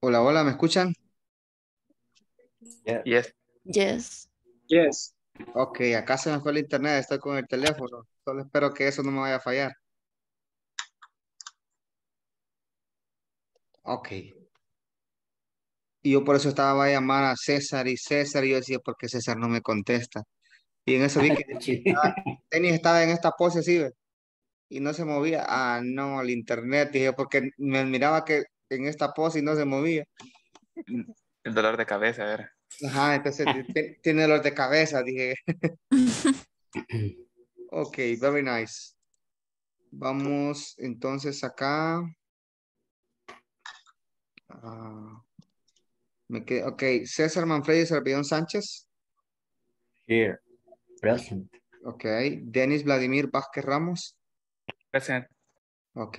Hola, hola, ¿me escuchan? Yes. Yes. Yes. Ok, acá se me fue el internet, estoy con el teléfono. Solo espero que eso no me vaya a fallar. Ok. Y yo por eso estaba a llamar a César y César, y yo decía, ¿por qué César no me contesta? Y en eso vi que estaba, Denis estaba en esta pose así, ¿ve? y no se movía. Ah, no, el internet, dije, porque me miraba que en esta pose y no se movía. El dolor de cabeza, a ver. Ajá, entonces ti- tiene dolor de cabeza, dije. Ok, very nice. Vamos entonces acá. Ah, me quedé, ok, César Manfredi Servidón Sánchez. Here. Present. Ok, Denis Vladimir Vázquez Ramos. Present. Ok.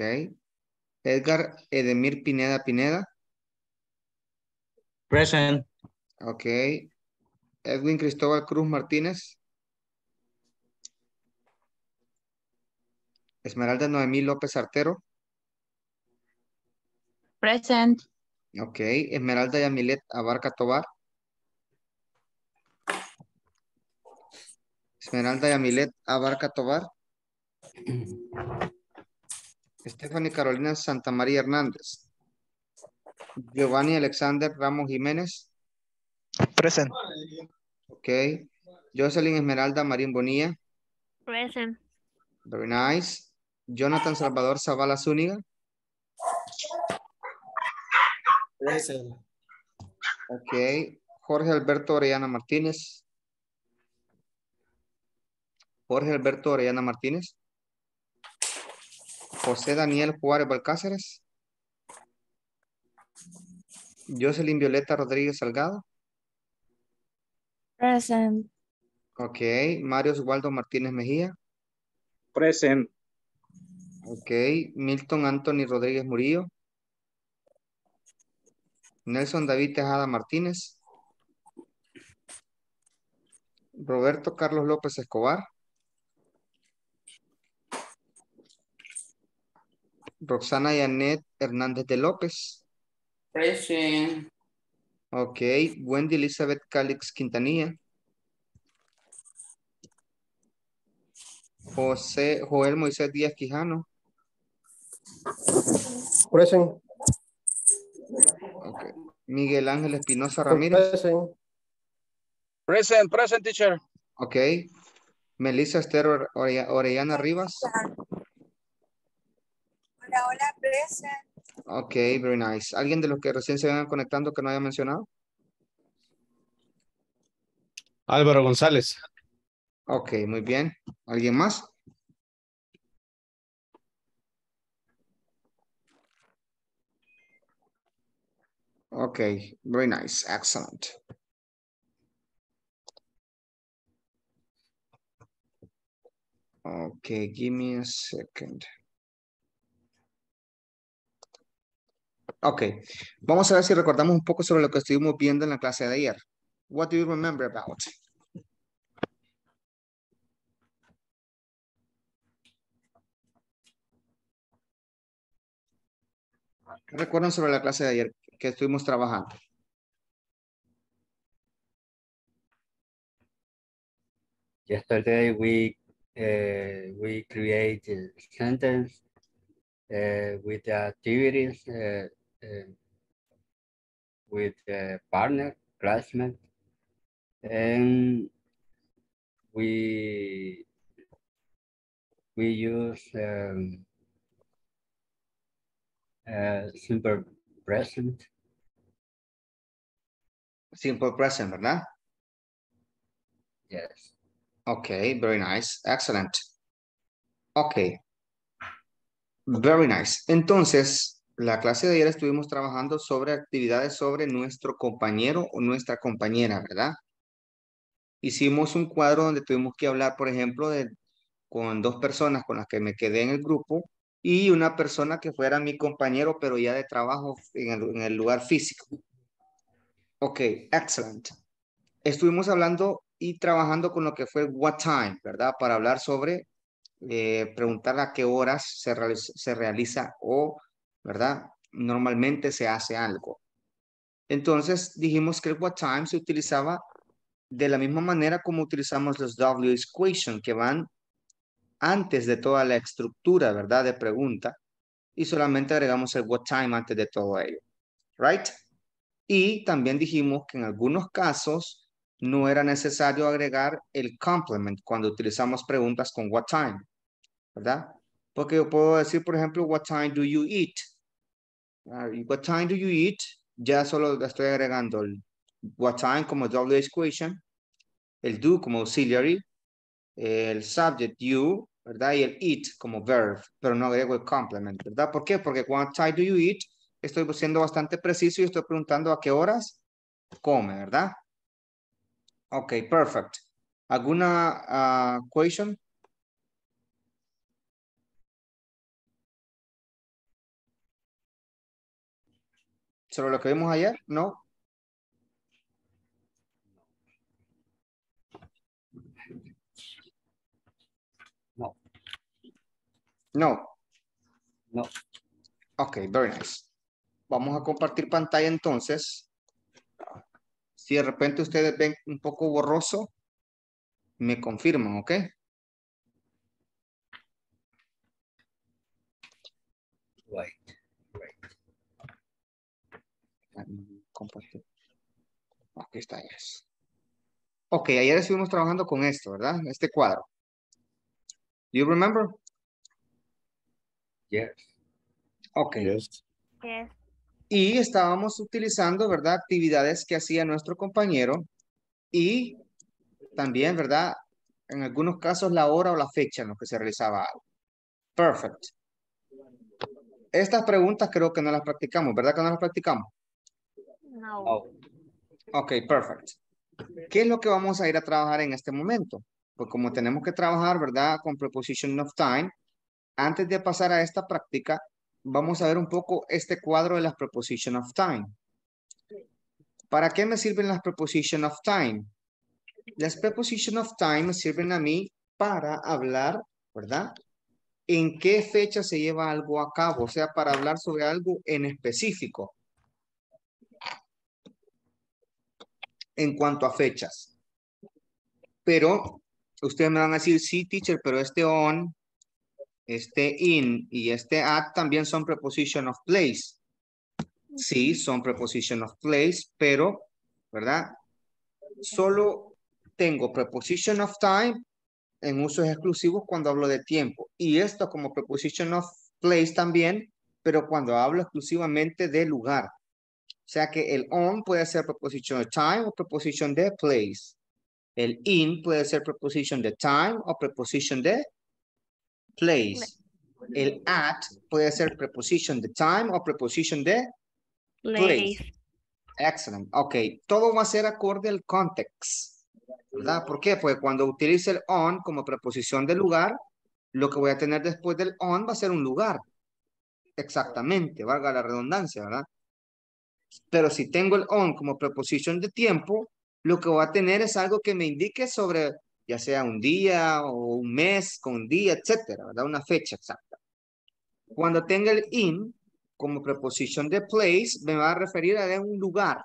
Edgar Edemir Pineda Pineda. Present. Ok. Edwin Cristóbal Cruz Martínez. Esmeralda Noemí López Artero. Present. Ok. Esmeralda Yamilet Abarca Tobar. Esmeralda Yamilet Abarca Tobar. Stephanie Carolina Santa María Hernández. Giovanni Alexander Ramos Jiménez. Present. Ok. Jocelyn Esmeralda Marín Bonilla. Present. Very nice. Jonathan Salvador Zavala Zúñiga. Present. Ok. Jorge Alberto Orellana Martínez. Jorge Alberto Orellana Martínez. José Daniel Juárez Balcáceres. Jocelyn Violeta Rodríguez Salgado. Present. Ok. Mario Osvaldo Martínez Mejía. Present. Ok. Milton Anthony Rodríguez Murillo. Nelson David Tejada Martínez. Roberto Carlos López Escobar. Roxana Yanet Hernández de López. Present. Ok. Wendy Elizabeth Calix Quintanilla. José Joel Moisés Díaz Quijano. Present. Ok. Miguel Ángel Espinosa Ramírez. Present. Present, present, teacher. Ok. Melissa Esther Ore- Ore- Orellana Rivas. Hola, hola, present. Ok, very nice. ¿Alguien de los que recién se vengan conectando que no haya mencionado? Álvaro González. Ok, muy bien. ¿Alguien más? Ok, very nice. Excellent. Okay, give me a second. Ok, vamos a ver si recordamos un poco sobre lo que estuvimos viendo en la clase de ayer. What do you remember about? ¿Qué sobre la clase de ayer que estuvimos trabajando? Yesterday we uh, we create a sentence with the activities uh, uh, with a partner, classmate, and we we use um, uh, simple present. Simple present, ¿verdad? Yes. Okay, very nice. Excellent. Okay. Very nice. Entonces, la clase de ayer estuvimos trabajando sobre actividades sobre nuestro compañero o nuestra compañera, ¿verdad? Hicimos un cuadro donde tuvimos que hablar, por ejemplo, de con dos personas con las que me quedé en el grupo y una persona que fuera mi compañero, pero ya de trabajo en el, lugar físico. Ok, excellent. Estuvimos hablando y trabajando con lo que fue what time, ¿verdad? Para hablar sobre, eh, preguntar a qué horas se realiza, se realiza o, ¿verdad? Normalmente se hace algo. Entonces dijimos que el what time se utilizaba de la misma manera como utilizamos los W equation que van antes de toda la estructura, ¿verdad? De pregunta y solamente agregamos el what time antes de todo ello. Right? Y también dijimos que en algunos casos no era necesario agregar el complement cuando utilizamos preguntas con what time, ¿verdad? Porque yo puedo decir, por ejemplo, what time do you eat? Ah, what time do you eat? Ya solo estoy agregando el what time como W equation, el do como auxiliary, el subject you, ¿verdad? Y el eat como verb, pero no agrego el complement, ¿verdad? ¿Por qué? Porque what time do you eat? Estoy siendo bastante preciso y estoy preguntando a qué horas come, ¿verdad? Ok, perfect. ¿Alguna ah, question? ¿Sobre lo que vimos ayer? ¿No? No. No. No. Ok, very nice. Vamos a compartir pantalla entonces. Si de repente ustedes ven un poco borroso, me confirman, ¿ok? Right. Compartir. Aquí está, yes. Ok, ayer estuvimos trabajando con esto, ¿verdad? Este cuadro. You remember? Yes. Ok. Yes. Yes. Y estábamos utilizando, ¿verdad? Actividades que hacía nuestro compañero y también, ¿verdad? En algunos casos la hora o la fecha en lo que se realizaba algo. Perfect. Estas preguntas creo que no las practicamos, ¿verdad que no las practicamos? No. No. Ok, perfect. ¿Qué es lo que vamos a ir a trabajar en este momento? Pues como tenemos que trabajar, ¿verdad? Con preposition of time, antes de pasar a esta práctica, vamos a ver un poco este cuadro de las preposition of time. ¿Para qué me sirven las preposition of time? Las preposition of time me sirven a mí para hablar, ¿verdad? En qué fecha se lleva algo a cabo, o sea, para hablar sobre algo en específico. En cuanto a fechas. Pero ustedes me van a decir, sí, teacher, pero este on, este in y este at también son preposition of place. Sí, son preposition of place, pero, ¿verdad? Solo tengo preposition of time en usos exclusivos cuando hablo de tiempo. Y esto como preposition of place también, pero cuando hablo exclusivamente de lugar. O sea que el on puede ser preposition de time o preposition de place. El in puede ser preposition de time o preposition de place. El at puede ser preposition de time o preposition de Place. Excellent. Ok, todo va a ser acorde al context. ¿Verdad? ¿Por qué? Porque cuando utilice el on como preposición de lugar, lo que voy a tener después del on va a ser un lugar. Exactamente, valga la redundancia, ¿verdad? Pero si tengo el on como preposición de tiempo, lo que voy a tener es algo que me indique sobre ya sea un día o un mes con un día, etcétera, ¿verdad? Una fecha exacta. Cuando tenga el in como preposición de place, me va a referir a un lugar.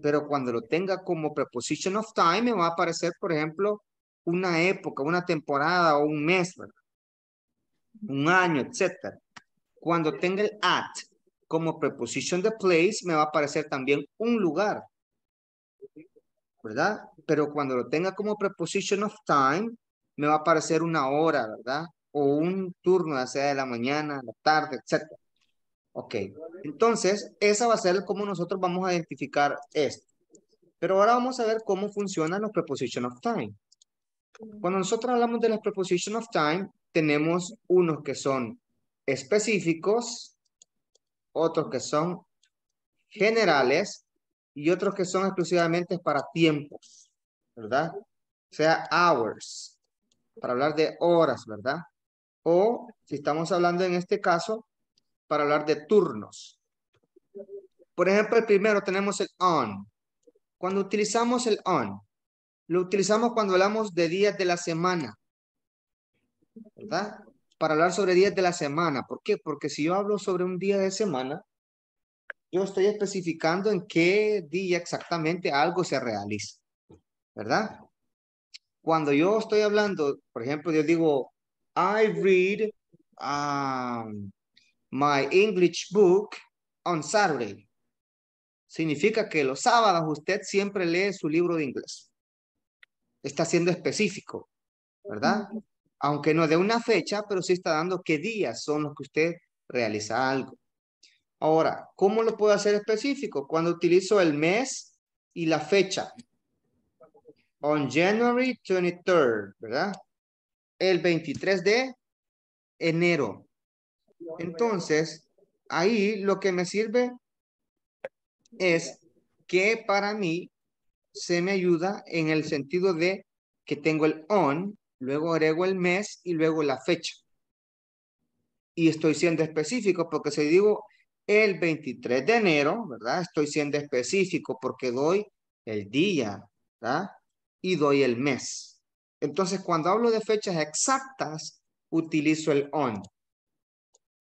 Pero cuando lo tenga como preposition of time, me va a aparecer, por ejemplo, una época, una temporada o un mes, ¿verdad? un año, etcétera. Cuando tenga el at como preposition de place, me va a aparecer también un lugar. ¿Verdad? Pero cuando lo tenga como preposition of time, me va a aparecer una hora, ¿verdad? O un turno, ya sea de la mañana, la tarde, etcétera. Ok, entonces esa va a ser como nosotros vamos a identificar esto. Pero ahora vamos a ver cómo funcionan los preposition of time. Cuando nosotros hablamos de las preposition of time, tenemos unos que son específicos, otros que son generales y otros que son exclusivamente para tiempos, ¿verdad? O sea, hours, para hablar de horas, ¿verdad? O si estamos hablando en este caso, para hablar de turnos. Por ejemplo, el primero tenemos el on. Cuando utilizamos el on, Lo utilizamos cuando hablamos de días de la semana. ¿Verdad? Para hablar sobre días de la semana. ¿Por qué? Porque si yo hablo sobre un día de semana, yo estoy especificando en qué día exactamente algo se realiza. ¿Verdad? Cuando yo estoy hablando, por ejemplo, yo digo, I read um, my English book on Saturday. Significa que los sábados usted siempre lee su libro de inglés. Está siendo específico, ¿verdad? Aunque no de una fecha, pero sí está dando qué días son los que usted realiza algo. Ahora, ¿cómo lo puedo hacer específico? Cuando utilizo el mes y la fecha. On January 23rd, ¿verdad? El 23 de enero. Entonces, ahí lo que me sirve es que para mí se me ayuda en el sentido de que tengo el on, luego agrego el mes y luego la fecha. Y estoy siendo específico porque si digo el 23 de enero, ¿verdad? Estoy siendo específico porque doy el día, ¿verdad? Y doy el mes. Entonces, cuando hablo de fechas exactas, utilizo el on.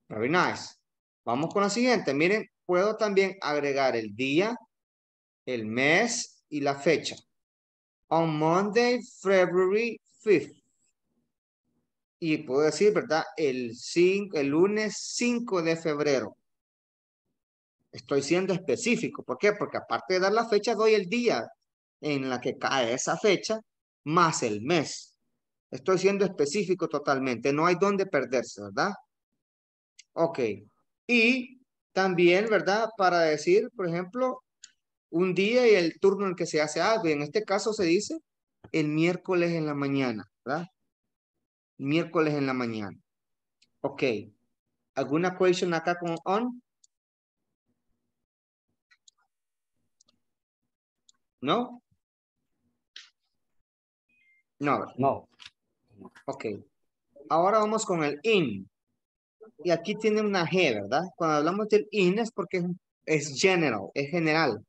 Very nice. Vamos con la siguiente. Miren, puedo también agregar el día, el mes y la fecha. On Monday, February 5th. Y puedo decir, ¿verdad? El, 5, el lunes 5 de febrero. Estoy siendo específico. ¿Por qué? Porque aparte de dar la fecha, doy el día en la que cae esa fecha, más el mes. Estoy siendo específico totalmente. No hay dónde perderse, ¿verdad? Ok. Y también, ¿verdad? Para decir, por ejemplo, un día y el turno en que se hace algo. Y en este caso se dice el miércoles en la mañana, ¿verdad? Miércoles en la mañana. Ok. ¿Alguna question acá con on? ¿No? No. No. Ok. Ahora vamos con el in. Y aquí tiene una G, ¿verdad? Cuando hablamos del in es porque es general, es general.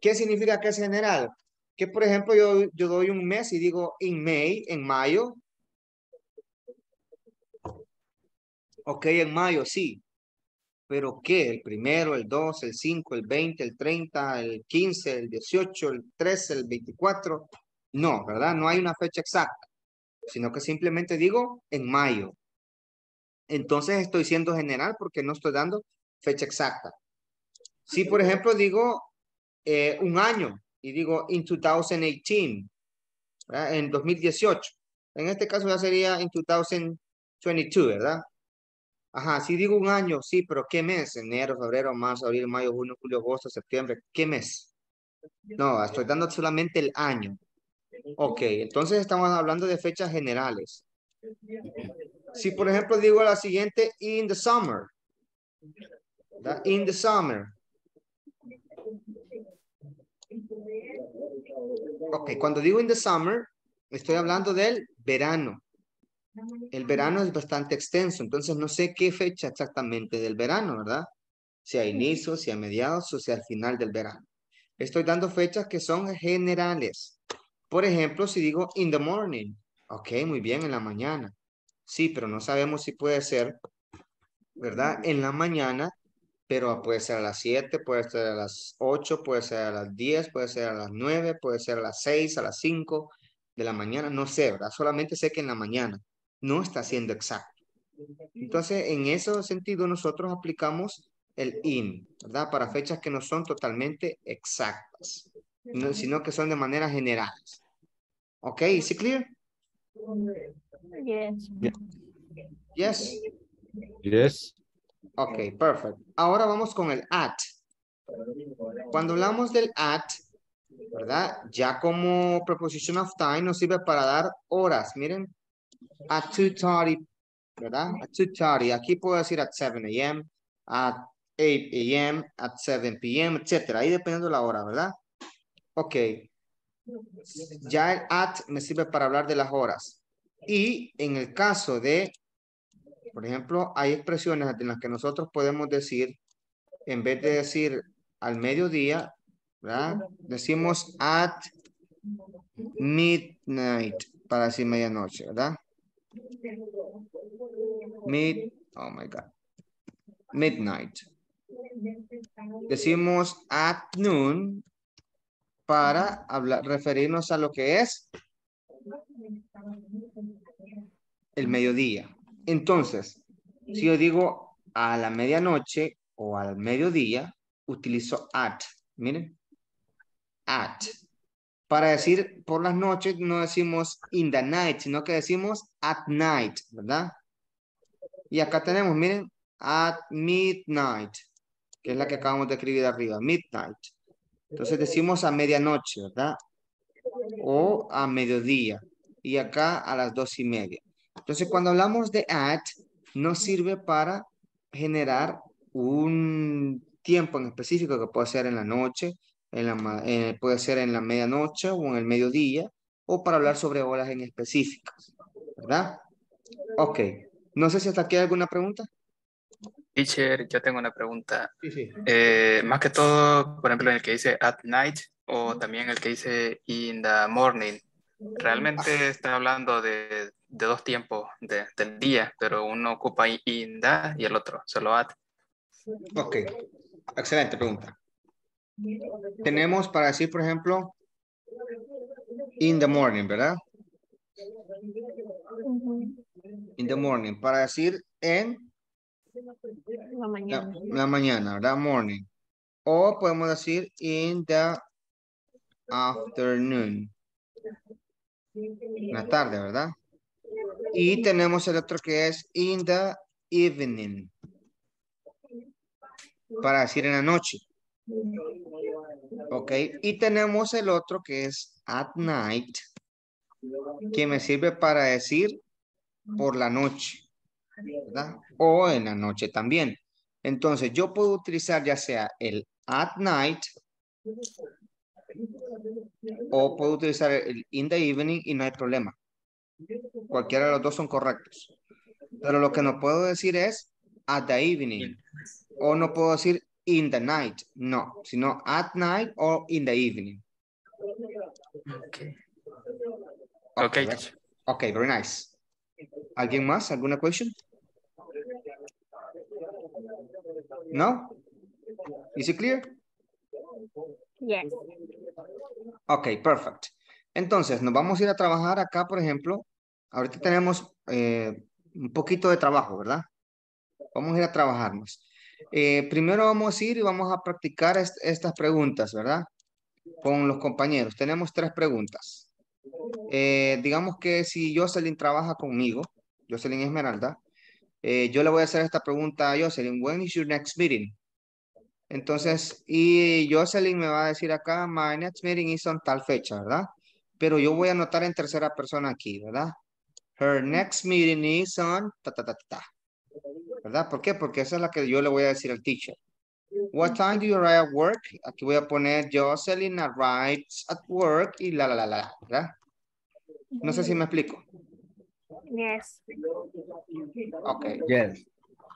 ¿Qué significa que es general? Que, por ejemplo, yo, yo doy un mes y digo in May, en mayo. Ok, en mayo, sí. ¿Pero qué? ¿El primero, el 2, el 5, el 20, el 30, el 15, el 18, el 13, el 24? No, ¿verdad? No hay una fecha exacta, sino que simplemente digo en mayo. Entonces estoy siendo general porque no estoy dando fecha exacta. Si, por ejemplo, digo eh, un año y digo in 2018, ¿verdad? en 2018. En este caso ya sería in 2022, ¿verdad? Ajá, si digo un año, sí, pero ¿qué mes? Enero, febrero, marzo, abril, mayo, junio, julio, agosto, septiembre. ¿Qué mes? No, estoy dando solamente el año. Ok, entonces estamos hablando de fechas generales. Si por ejemplo digo la siguiente, in the summer. ¿verdad? In the summer. Ok, cuando digo in the summer, estoy hablando del verano. El verano es bastante extenso, entonces no sé qué fecha exactamente del verano, ¿verdad? Si a inicio, si a mediados o si al final del verano. Estoy dando fechas que son generales. Por ejemplo, si digo in the morning. Ok, muy bien, en la mañana. Sí, pero no sabemos si puede ser, ¿verdad? En la mañana, pero puede ser a las 7, puede ser a las 8, puede ser a las 10, puede ser a las 9, puede ser a las 6, a las 5 de la mañana. No sé, ¿verdad? Solamente sé que en la mañana no está siendo exacto. Entonces, en ese sentido, nosotros aplicamos el in, ¿verdad? Para fechas que no son totalmente exactas, no, sino que son de manera general. ¿Ok? ¿Is it clear? Yes. Yes. Yes. Ok, perfect. Ahora vamos con el at. Cuando hablamos del at, ¿verdad? Ya como preposition of time nos sirve para dar horas. Miren, at 2.30, ¿verdad? At 2.30. Aquí puedo decir at 7 a.m., at 8 a.m., at 7 p.m., etcétera. Ahí dependiendo de la hora, ¿verdad? Ok. Ya el at me sirve para hablar de las horas. Y en el caso de, por ejemplo, hay expresiones en las que nosotros podemos decir, en vez de decir al mediodía. Decimos at Midnight, para decir medianoche, ¿verdad? Mid, oh my God. Midnight. Decimos at noon para referirnos a lo que es el mediodía. Entonces, si yo digo a la medianoche o al mediodía, utilizo at. Miren. At. Para decir por las noches no decimos in the night, sino que decimos at night, ¿verdad? Y acá tenemos, miren, at midnight, que es la que acabamos de escribir arriba, midnight. Entonces decimos a medianoche, ¿verdad? O a mediodía. Y acá a las dos y media. Entonces cuando hablamos de at, nos sirve para generar un tiempo en específico que puede ser en la noche, en la, eh, puede ser en la medianoche o en el mediodía, o para hablar sobre horas en específicas, ¿verdad? Ok. No sé si hasta aquí hay alguna pregunta. Teacher, yo tengo una pregunta. Sí, sí. Eh, más que todo, por ejemplo, en el que dice at night o también el que dice in the morning. Realmente está hablando de, de dos tiempos de, del día, pero uno ocupa in the y el otro solo at. Ok. Excelente pregunta. Tenemos para decir, por ejemplo, in the morning, ¿verdad? In the morning. Para decir en La la, mañana. la mañana, ¿verdad? Morning. O podemos decir in the afternoon. En la tarde, ¿verdad? Y tenemos el otro que es in the evening. Para decir en la noche. Ok. Y tenemos el otro que es at night. Que me sirve para decir por la noche. ¿verdad? O en la noche también. Entonces, yo puedo utilizar ya sea el at night o puedo utilizar el in the evening y no hay problema. Cualquiera de los dos son correctos. Pero lo que no puedo decir es at the evening o no puedo decir in the night. No, sino at night o in the evening. Okay. Ok, Okay. very nice. ¿Alguien más? ¿Alguna question? No? Is it clear? Yes. Ok, perfect. Entonces, nos vamos a ir a trabajar acá, por ejemplo. Ahorita tenemos eh, un poquito de trabajo, ¿verdad? Vamos a ir a trabajarnos. Eh, primero vamos a ir y vamos a practicar est- estas preguntas, ¿verdad? Con los compañeros. Tenemos tres preguntas. Eh, digamos que si Jocelyn trabaja conmigo, Jocelyn Esmeralda, eh, yo le voy a hacer esta pregunta a Jocelyn. When is your next meeting? Entonces, y Jocelyn me va a decir acá, my next meeting is on tal fecha, ¿verdad? Pero yo voy a anotar en tercera persona aquí, ¿verdad? Her next meeting is on ta, ta, ta, ta, ta. ¿Verdad? ¿Por qué? Porque esa es la que yo le voy a decir al teacher. What time do you arrive at work? Aquí voy a poner Jocelyn arrives at work y la, la, la, la, ¿verdad? No sé si me explico. Yes. Ok. Yes.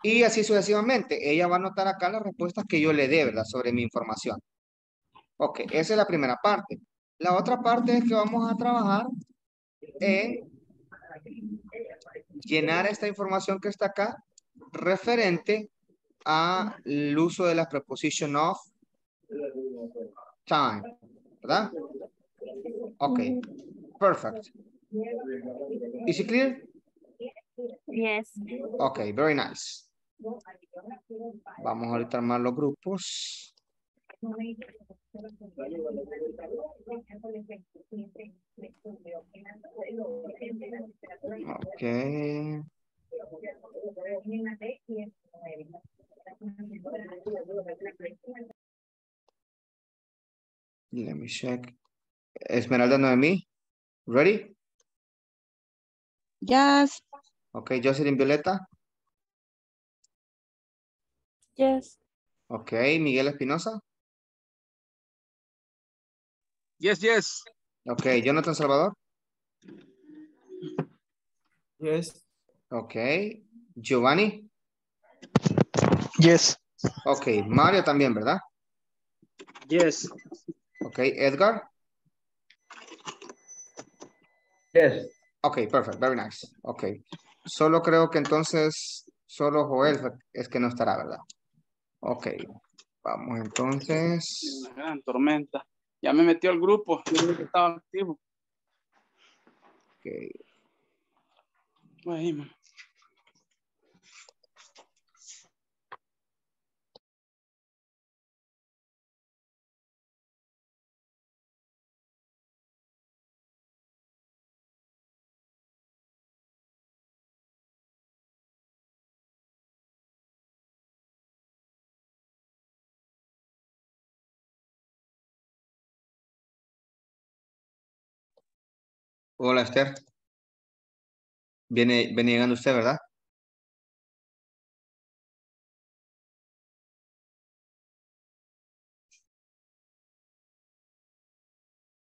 Y así sucesivamente. Ella va a anotar acá las respuestas que yo le dé, ¿verdad? Sobre mi información. Ok, esa es la primera parte. La otra parte es que vamos a trabajar en llenar esta información que está acá referente al uso de la preposition of time, ¿verdad? Ok, perfect. Is it clear? Yes. Ok, very nice. Vamos ahorita a armar los grupos. Ok. Let me check. Esmeralda Noemí. Ready? Yes. Ok, Jocelyn Violeta. Yes. Ok, Miguel Espinosa. Yes, yes. Ok, Jonathan Salvador. Yes. Ok, Giovanni. Yes. Ok, Mario también, ¿verdad? Yes. Ok, Edgar. Yes. Ok, perfect, very nice. Ok. Solo creo que entonces, solo Joel es que no estará, ¿verdad? Ok. Vamos entonces. Una gran tormenta. Ya me metió al grupo. yo que Estaba activo. Ok. Bueno. Hola, Esther. Viene, viene llegando usted, ¿verdad?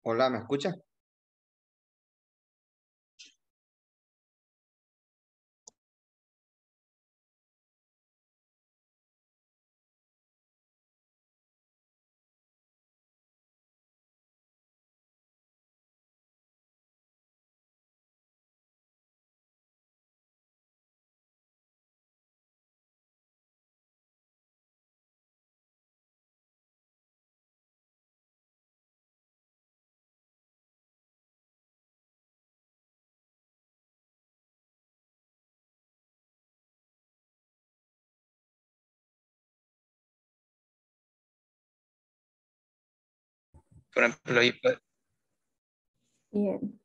Hola, ¿me escucha? Por ejemplo, ahí, Bien.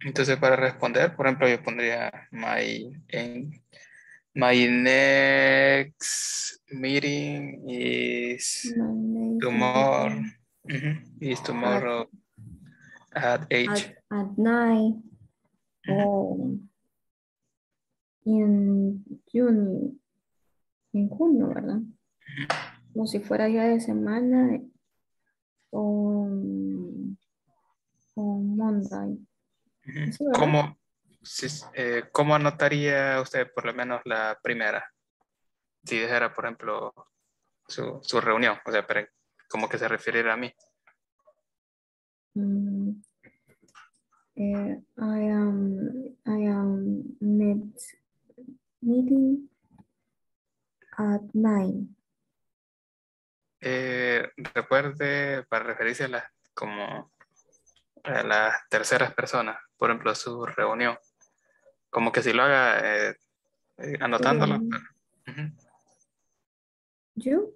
entonces para responder, por ejemplo, yo pondría my, en, my next meeting is tomorrow, is tomorrow at 8. At, at night. O en junio. En junio, ¿verdad? Como si fuera día de semana. O, o Monday. ¿Cómo, si- eh, ¿Cómo anotaría usted por lo menos la primera? Si dijera, por ejemplo, su, su reunión, o sea, pero como que se refiriera a mí. Mm, eh, I am I am next meeting at nine. Eh, recuerde para referirse a las como a las terceras personas, por ejemplo, su reunión. Como que si lo haga eh, eh, anotándolo. Bien. pero- ujú. You,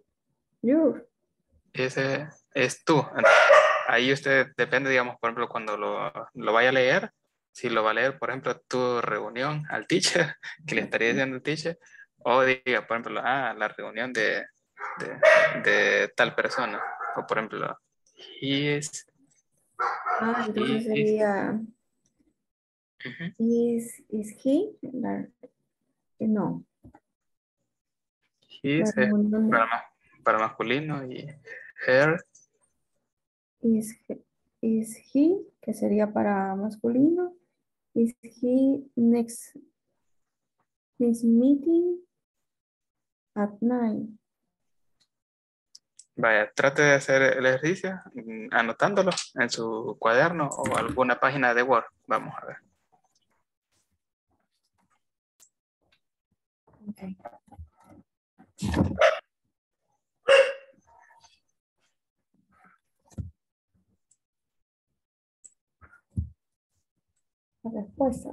you. Ese es tú. Ahí usted depende, digamos, por ejemplo, cuando lo, lo vaya a leer, si lo va a leer, por ejemplo, tu reunión al teacher, que le estaría diciendo el teacher, o diga, por ejemplo, ah, la reunión de, de, de tal persona, o por ejemplo, he is, Ah, entonces Y- sería ujú, is is he la- eh, no. He is, eh, reunión para, para masculino y her, is he, is he que sería para masculino. Is he next this meeting at nine vaya, trate de hacer el ejercicio mm, anotándolo en su cuaderno o alguna página de Word. Vamos a ver. okay. La respuesta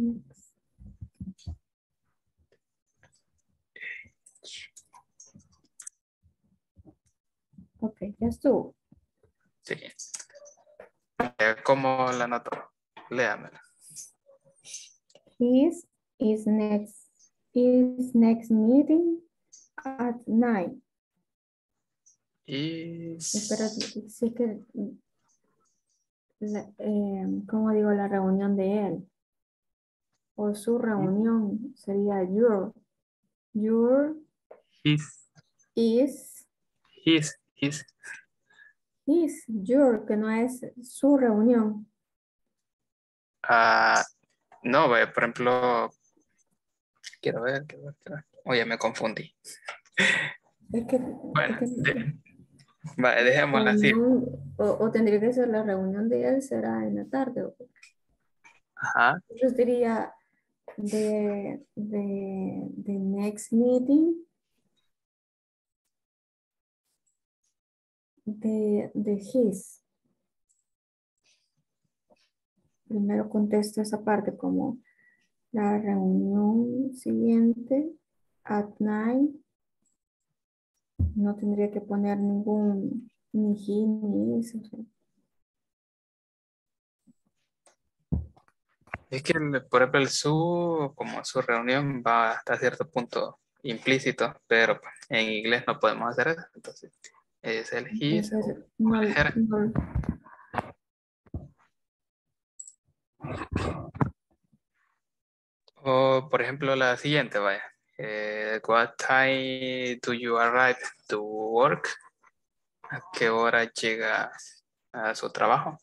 next Ok, ya estuvo. Sí. Eh, ¿Cómo la anoto? Léamela. His is next is next meeting at nine. Y Espera, sí que la- eh, ¿cómo digo la reunión de él? O su reunión sería your. Your his, is his, his, his, your, que no es su reunión. Ah, no, por ejemplo, quiero ver, quiero ver, quiero ver. Oye, me confundí. Es que, Bueno, es que- de- vaya, dejémosla así. o, o tendría que ser la reunión de él será en la tarde. Ajá, Entonces diría de, de, the next meeting. De, de his. Primero contesto esa parte como la reunión siguiente at night. No tendría que poner ningún ni he ni his. o sea, es que el- por ejemplo el su, como su reunión va hasta cierto punto implícito, pero pues, en inglés no podemos hacer eso, entonces es el his. No, no- O por ejemplo la siguiente, vaya. Eh, what time do you arrive to work? ¿A qué hora llega a su trabajo?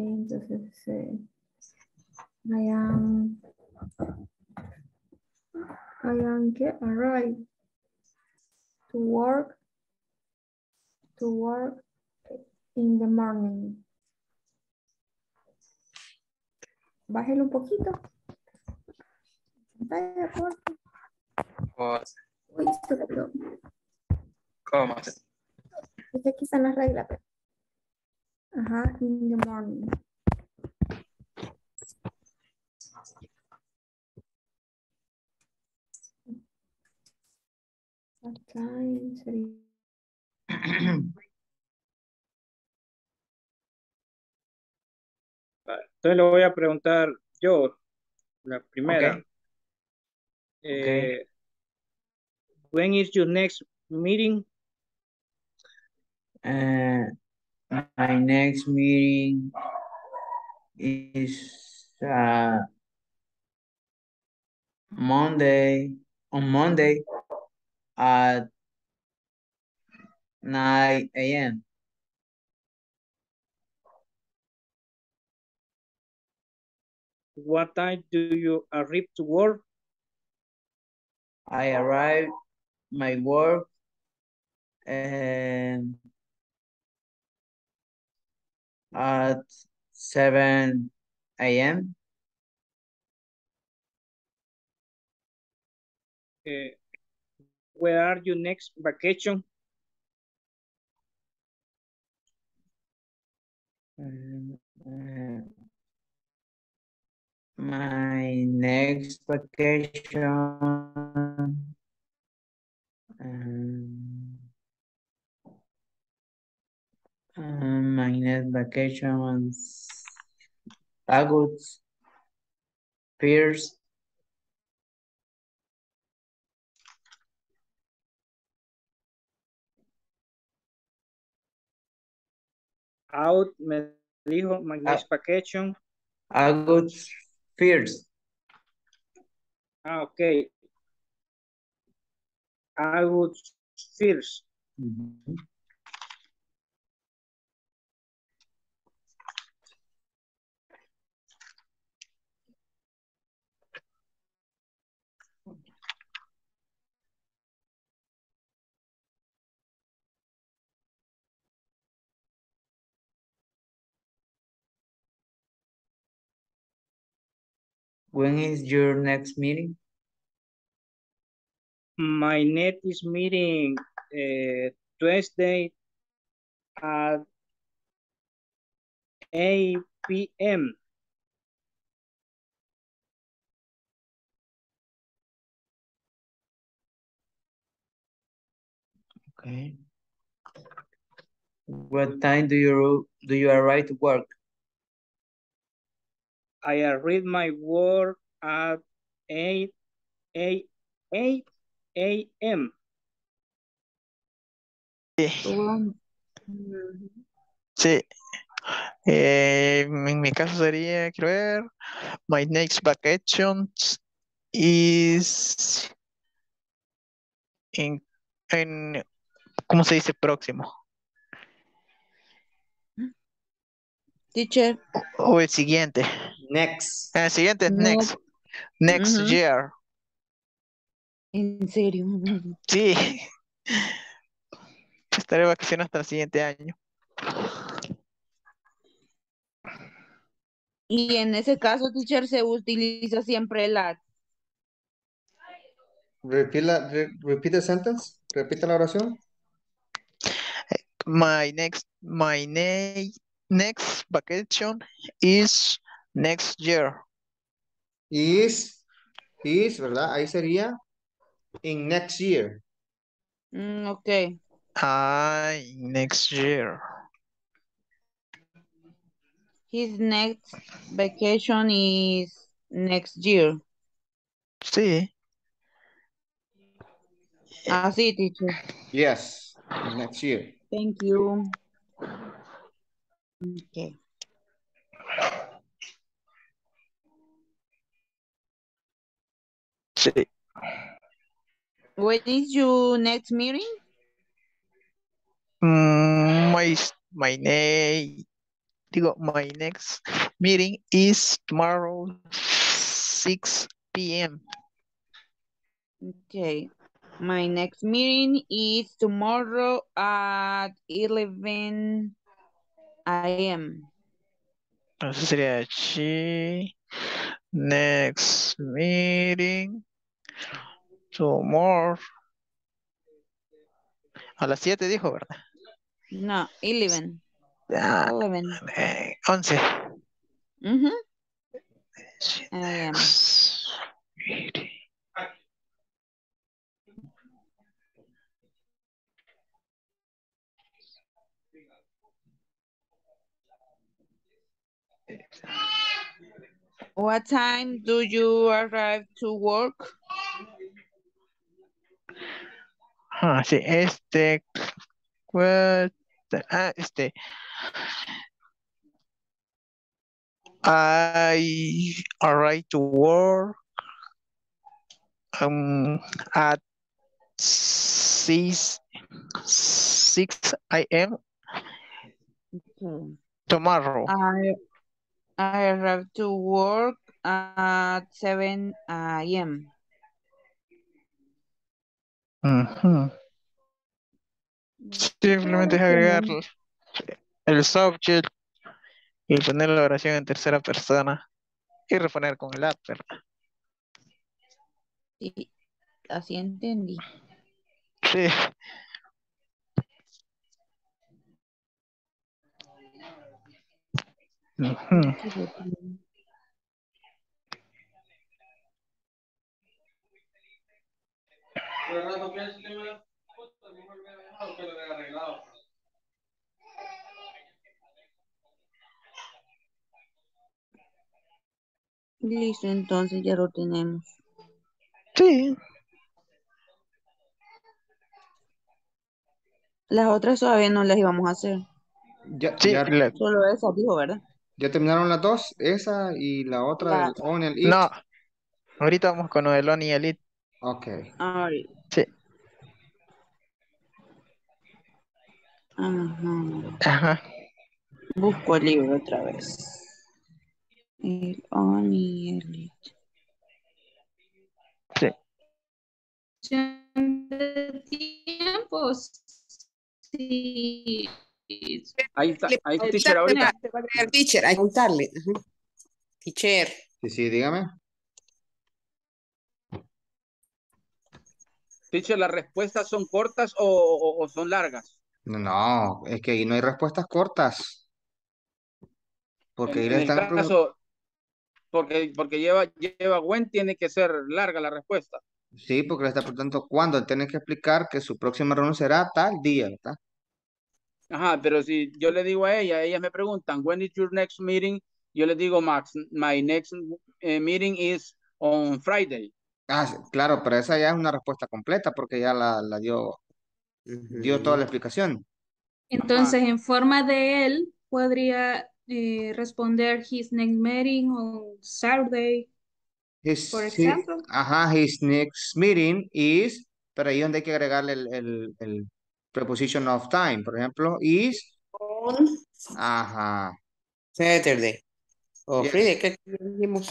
Entonces, eh, I am, I am get arrive to work, to work in the morning. Bájelo un poquito. Ajá, in the morning. What time sería? Entonces le voy a preguntar yo, la primera. Ok. Eh, When is your next meeting? Uh, my next meeting is uh, Monday, on Monday at 9 a.m. What time do you arrive to work? I arrive my work and at 7 a.m. Eh, where are you next vacation? Um, uh, my next vacation. Um, um, my next vacation was August first. Out, me dijo, my next vacation. August first. Ah, ok. August first. When is your next meeting? My next is meeting uh, Tuesday at 8 p.m. Okay. What time do you do you arrive to work? I read my work at 8 8 8 a.m. Sí. Eh, en mi caso sería, quiero ver, my next vacation is in, en ¿cómo se dice próximo? Teacher. O el siguiente. Next. El siguiente es next. Next year. En serio. Sí. Estaré de vacaciones hasta el siguiente año. Y en ese caso, teacher, se utiliza siempre el at. Repeat, la, re- repeat the sentence. Repita la oración. My next, my ne- next vacation is next year. Is, is, ¿verdad? Ahí sería in next year. Mm, ok. I next year. His next vacation is next year. Sí. Ah, sí, teacher. Yes, next year. Thank you. Okay. Sí. When is your next meeting? Mm, my my digo my next meeting is tomorrow 6 p.m. Okay. My next meeting is tomorrow at 11 a.m. Entonces sería she next meeting tomorrow a las 7 dijo, ¿verdad? No, 11. Ah, 11. eh, 11. Mhm. a.m. What time do you arrive to work? Ah, sí, este, pues, ah, este, I arrive to work um, at 6, 6 a.m. Okay. tomorrow. I I arrive to work at 7 a.m. Ujú. Simplemente es agregar el subject y poner la oración en tercera persona y reponer con el at, ¿verdad? Sí, así entendí. Sí. Listo, entonces ya lo tenemos. Sí. Las otras todavía no las íbamos a hacer. Ya, Sí, ya, la- Solo esa dijo, ¿verdad? Ya terminaron las dos, esa y la otra del on el it. no, ahorita vamos con el on y el it. Ok. Ay, Sí. Ajá. Ajá. Busco el libro otra vez. El on y el it. Sí. de tiempos. Sí. Ahí está, ahí está, teacher, ahorita. Te va a agregar teacher, hay que contarle. Ajá. Teacher. Sí, sí, dígame. Teacher, ¿las respuestas son cortas o, o- o son largas? No, es que ahí no hay respuestas cortas. Porque ahí le están caso, porque, porque lleva, lleva Gwen, tiene que ser larga la respuesta. Sí, porque le está preguntando cuándo. Tiene que explicar que su próxima reunión será tal día, ¿verdad? Ajá, pero si yo le digo a ella, ellas me preguntan, when is your next meeting? Yo le digo, Max, my next eh, meeting is on Friday. Ah, claro, pero esa ya es una respuesta completa porque ya la, la dio, dio toda la explicación. Entonces, en forma de él, podría eh, responder his next meeting on Saturday, His, por ejemplo. ajá, his next meeting is, pero ahí donde hay que agregarle el, el, el, preposition of time. Por ejemplo, is. On Ajá. Saturday. O Yes. Friday, ¿qué dijimos?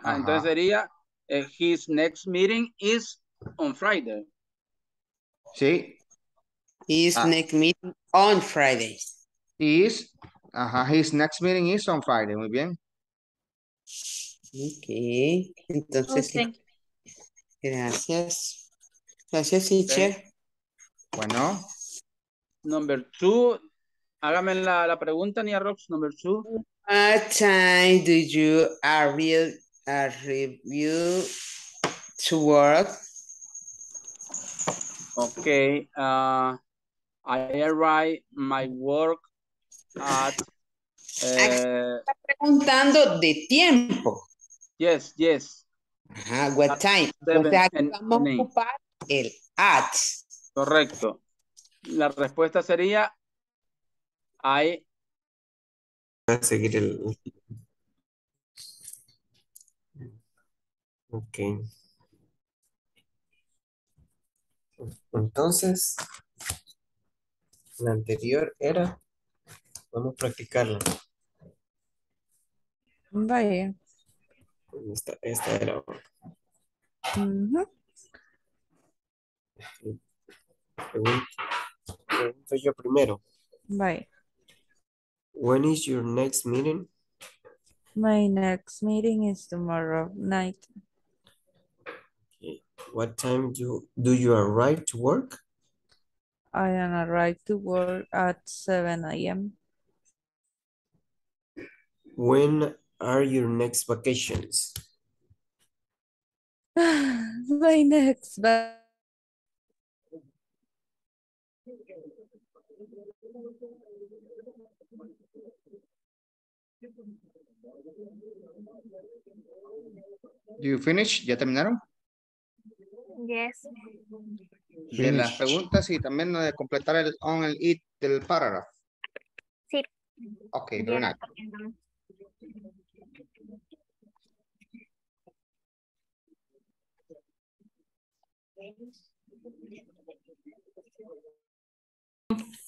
Ah, entonces sería, eh, his next meeting is on Friday. Sí. His Ah. next meeting on Friday. Is. Ajá. His next meeting is on Friday. Muy bien. Ok. Oh, Entonces, gracias. Gracias, teacher. Bueno. Number two, hágame la, la pregunta, Nia Rox, number two. What time do you arrive, review to work? Okay, uh, I arrive my work at, eh, Está preguntando de tiempo. yes, yes, Ajá, what At time. seven aquí and- vamos a ocupar el at. Correcto. La respuesta sería, I, Voy a seguir el... Ok. Entonces, la anterior era, vamos a practicarla. Vaya. Esta, esta era. Ujú. Pregunto, pregunto yo primero. Vaya. When is your next meeting? My next meeting is tomorrow night. Okay. What time do, do you arrive to work? I am arrived to work at 7 a.m. When are your next vacations? My next va- Do you finish? ¿Ya terminaron? Yes. De las preguntas y también de completar el on el it del párrafo. Sí. Ok, very nice. viendo.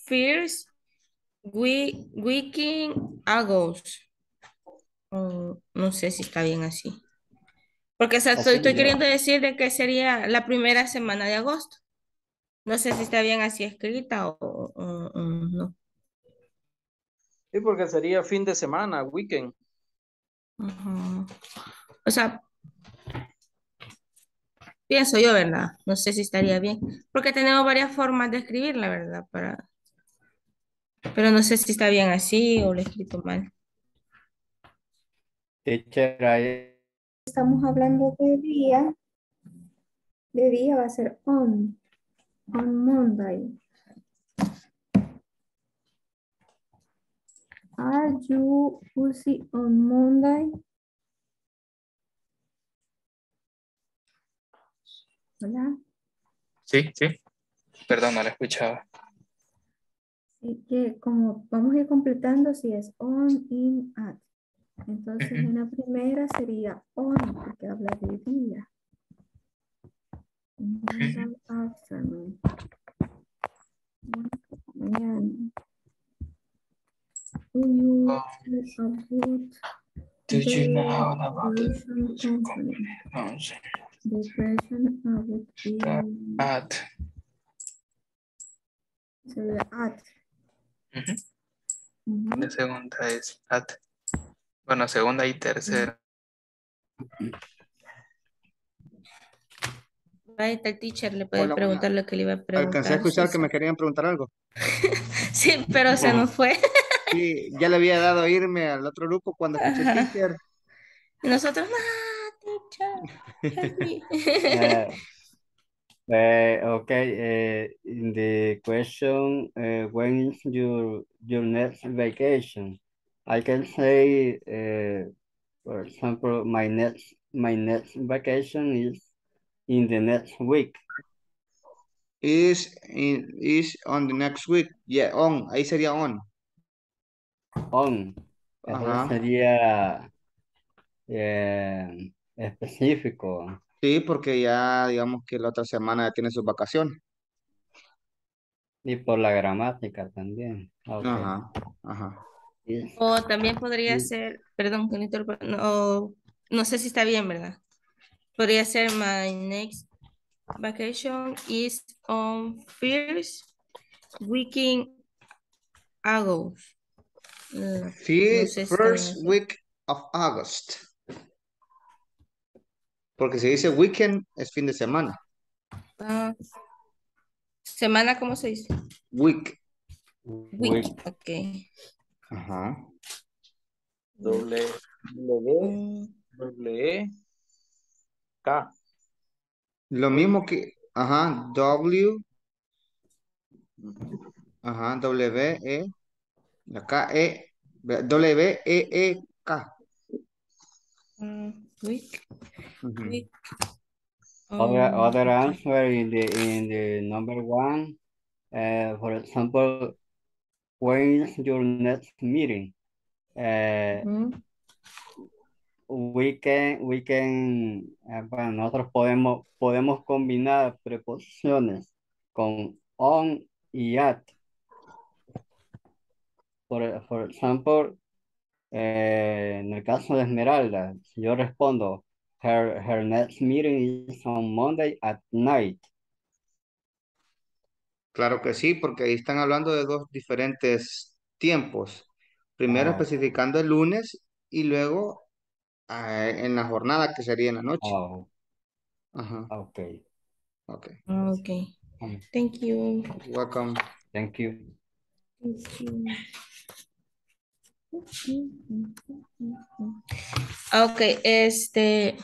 First week, weekend August. Oh, no sé si está bien así. Porque o sea, estoy, queriendo decir de que sería la primera semana de agosto. No sé si está bien así escrita o, o- o no. Sí, porque sería fin de semana, weekend. O sea, pienso yo, ¿verdad? No sé si estaría bien. Porque tenemos varias formas de escribir, la verdad, para... Pero no sé si está bien así o lo he escrito mal. Estamos hablando de día. De día va a ser on. On Monday. Are you busy on Monday? Hola. Sí, sí. Perdón, no la escuchaba. Así que como vamos a ir completando si es on, in, at. Entonces en la primera sería on, porque habla de día. Afternoon. Mañana. Do you Oh. have a good Do you know day about the operation company? no, sí. The person would be At. sería at. Ujú. Ujú. La segunda es at. Bueno, segunda y tercera. Ahí está el teacher, le puede Hola, preguntar hola. lo que le iba a preguntar. Alcancé a escuchar que Susa. me querían preguntar algo. Sí, pero se nos fue. Sí, ya le había dado a irme al otro grupo cuando escuché Ajá. teacher. Y nosotros, no, teacher. uh, uh, okay, uh, in the question, uh, when is your your next vacation? I can say, uh, for example, my next my next vacation is in the next week. Is, in, is on the next week. Yeah, on. Ahí sería on. On. Eso Ajá. sería eh, específico. Sí, porque ya digamos que la otra semana ya tiene sus vacaciones. Y por la gramática también. Ok. Ajá, ajá. O también podría Sí. ser, perdón que no interrumpa, no, no sé si está bien, ¿verdad? Podría ser my next vacation is on first weekend August. Mm, Fir- no sé si está bien first week of August. Porque si dice weekend es fin de semana. Ah, semana, ¿cómo se dice? Week. Week, ok. Ajá. Doble, doble, doble E, K. Lo mismo que, ajá, W, ajá, W, E, la K, E, W, E, E, K. mm, week, Ujú. week. Other, um, other ok. answer in the, in the number one, uh, for example, when is your next meeting? Uh, Ujú. we can, we can, eh, bueno, nosotros podemos, podemos combinar preposiciones con on y at. Por ejemplo, eh, en el caso de Esmeralda, yo respondo, her, her next meeting is on Monday at night. Claro que sí, porque ahí están hablando de dos diferentes tiempos. Primero Ah, especificando el lunes y luego ah, en la jornada que sería en la noche. oh, Ajá, ok. ok. Ok. Thank you. Welcome. Thank you. Thank you. Ok, este.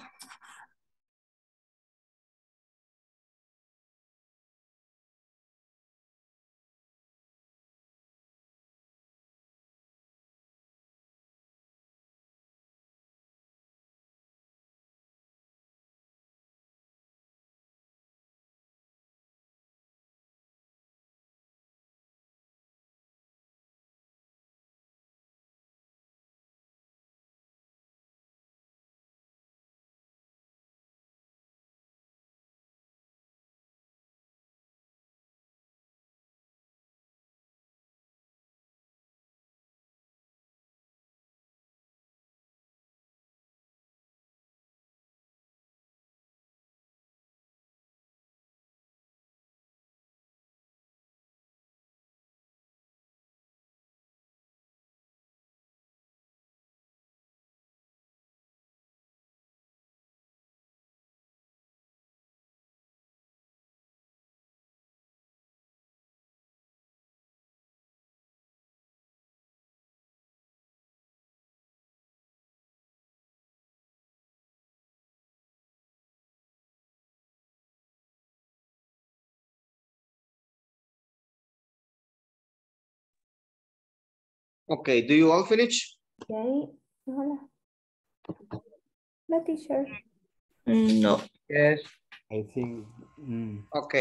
Okay, do you all finish? Okay. Hola. La teacher. mm, No. Yes. I think. mm, Ok,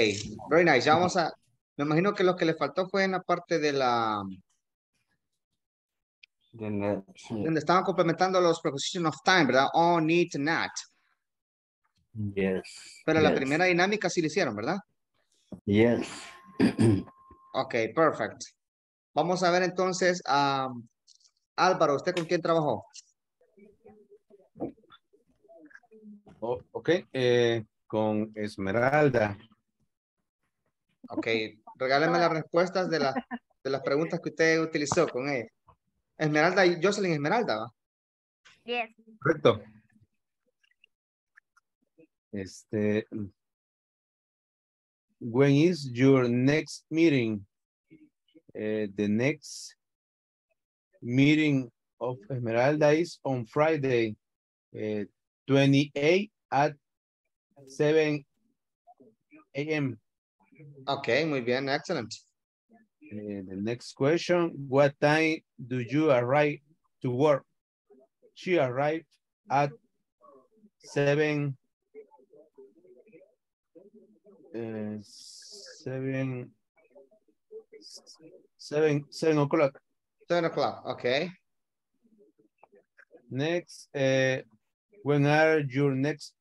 very nice. Ya vamos a, me imagino que lo que le faltó fue en la parte de la, donde estaban complementando los preposition of time, ¿verdad? On, need, not. yes. Pero la primera dinámica sí lo hicieron, ¿verdad? Yes. Ok, perfect. Vamos a ver entonces a Álvaro, ¿usted con quién trabajó? Oh, ok, eh, con Esmeralda. Ok, regáleme las respuestas de, la, de las preguntas que usted utilizó con ella. Esmeralda y Jocelyn Esmeralda, ¿va? Yes. Correcto. Este, when is your next meeting? Eh, the next meeting of Esmeralda is on Friday, eh, 28 at 7 a.m. Ok, muy bien, excellent. Eh, the next question, what time do you arrive to work? She arrived at seven, uh, seven, seven, seven o'clock. Seven o'clock, ok. Next, uh, when are your next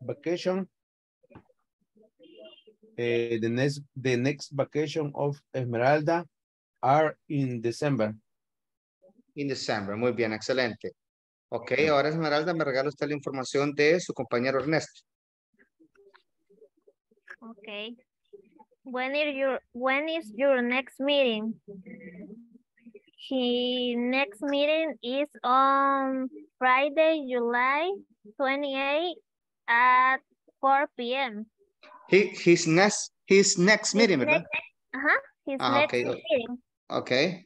vacation? Eh, the next the next vacation of Esmeralda are in December. In December. Muy bien, excelente. Ok, ahora Esmeralda me regala usted la información de su compañero Ernesto. Okay. When is your when is your next meeting? His next meeting is on Friday, July 28 at 4 p.m. He, his next, his next meeting, ¿verdad? Uh-huh. His Ah, next okay. meeting. Ok.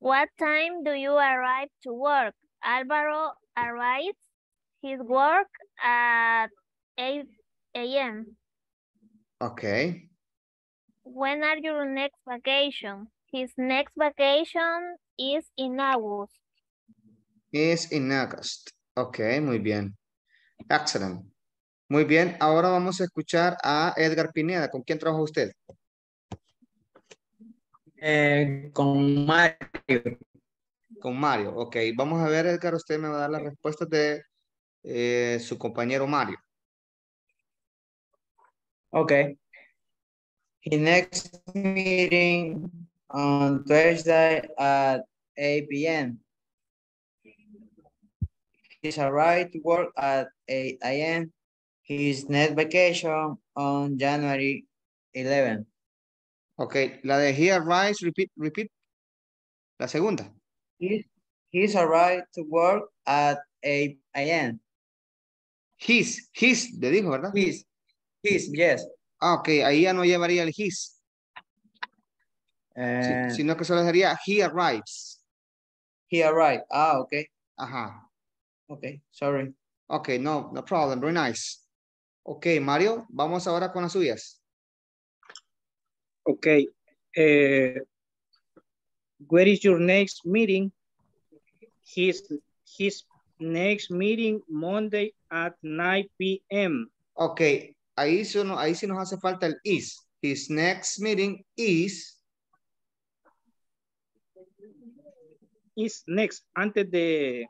What time do you arrive to work? Alvaro arrives his work at 8 a.m. Ok. When are your next vacation? His next vacation is in August. Is in August. Ok, muy bien. Excellent. Muy bien, ahora vamos a escuchar a Edgar Pineda. ¿Con quién trabaja usted? Eh, con Mario. Con Mario. Ok, vamos a ver, Edgar, usted me va a dar las respuestas de eh, su compañero Mario. Okay. His next meeting on Thursday at 8 p.m. He's arrived to work at 8 a.m. His next vacation on January 11. Ok, la de he arrives, repeat, repeat. La segunda. He, he's arrived to work at 8 a.m. His, his, le dijo, ¿verdad? His, his, yes. Ah, ok, ahí ya no llevaría el his, Eh, sino que solo sería he arrives. he arrived. Ah, okay. Ajá. Okay, sorry. Ok, no, no problem, very nice. Ok, Mario, vamos ahora con las suyas. Okay. Uh, where is your next meeting? His his next meeting Monday at 9 p.m. Ok, ahí, ahí sí nos hace falta el is. His next meeting is, Is next antes de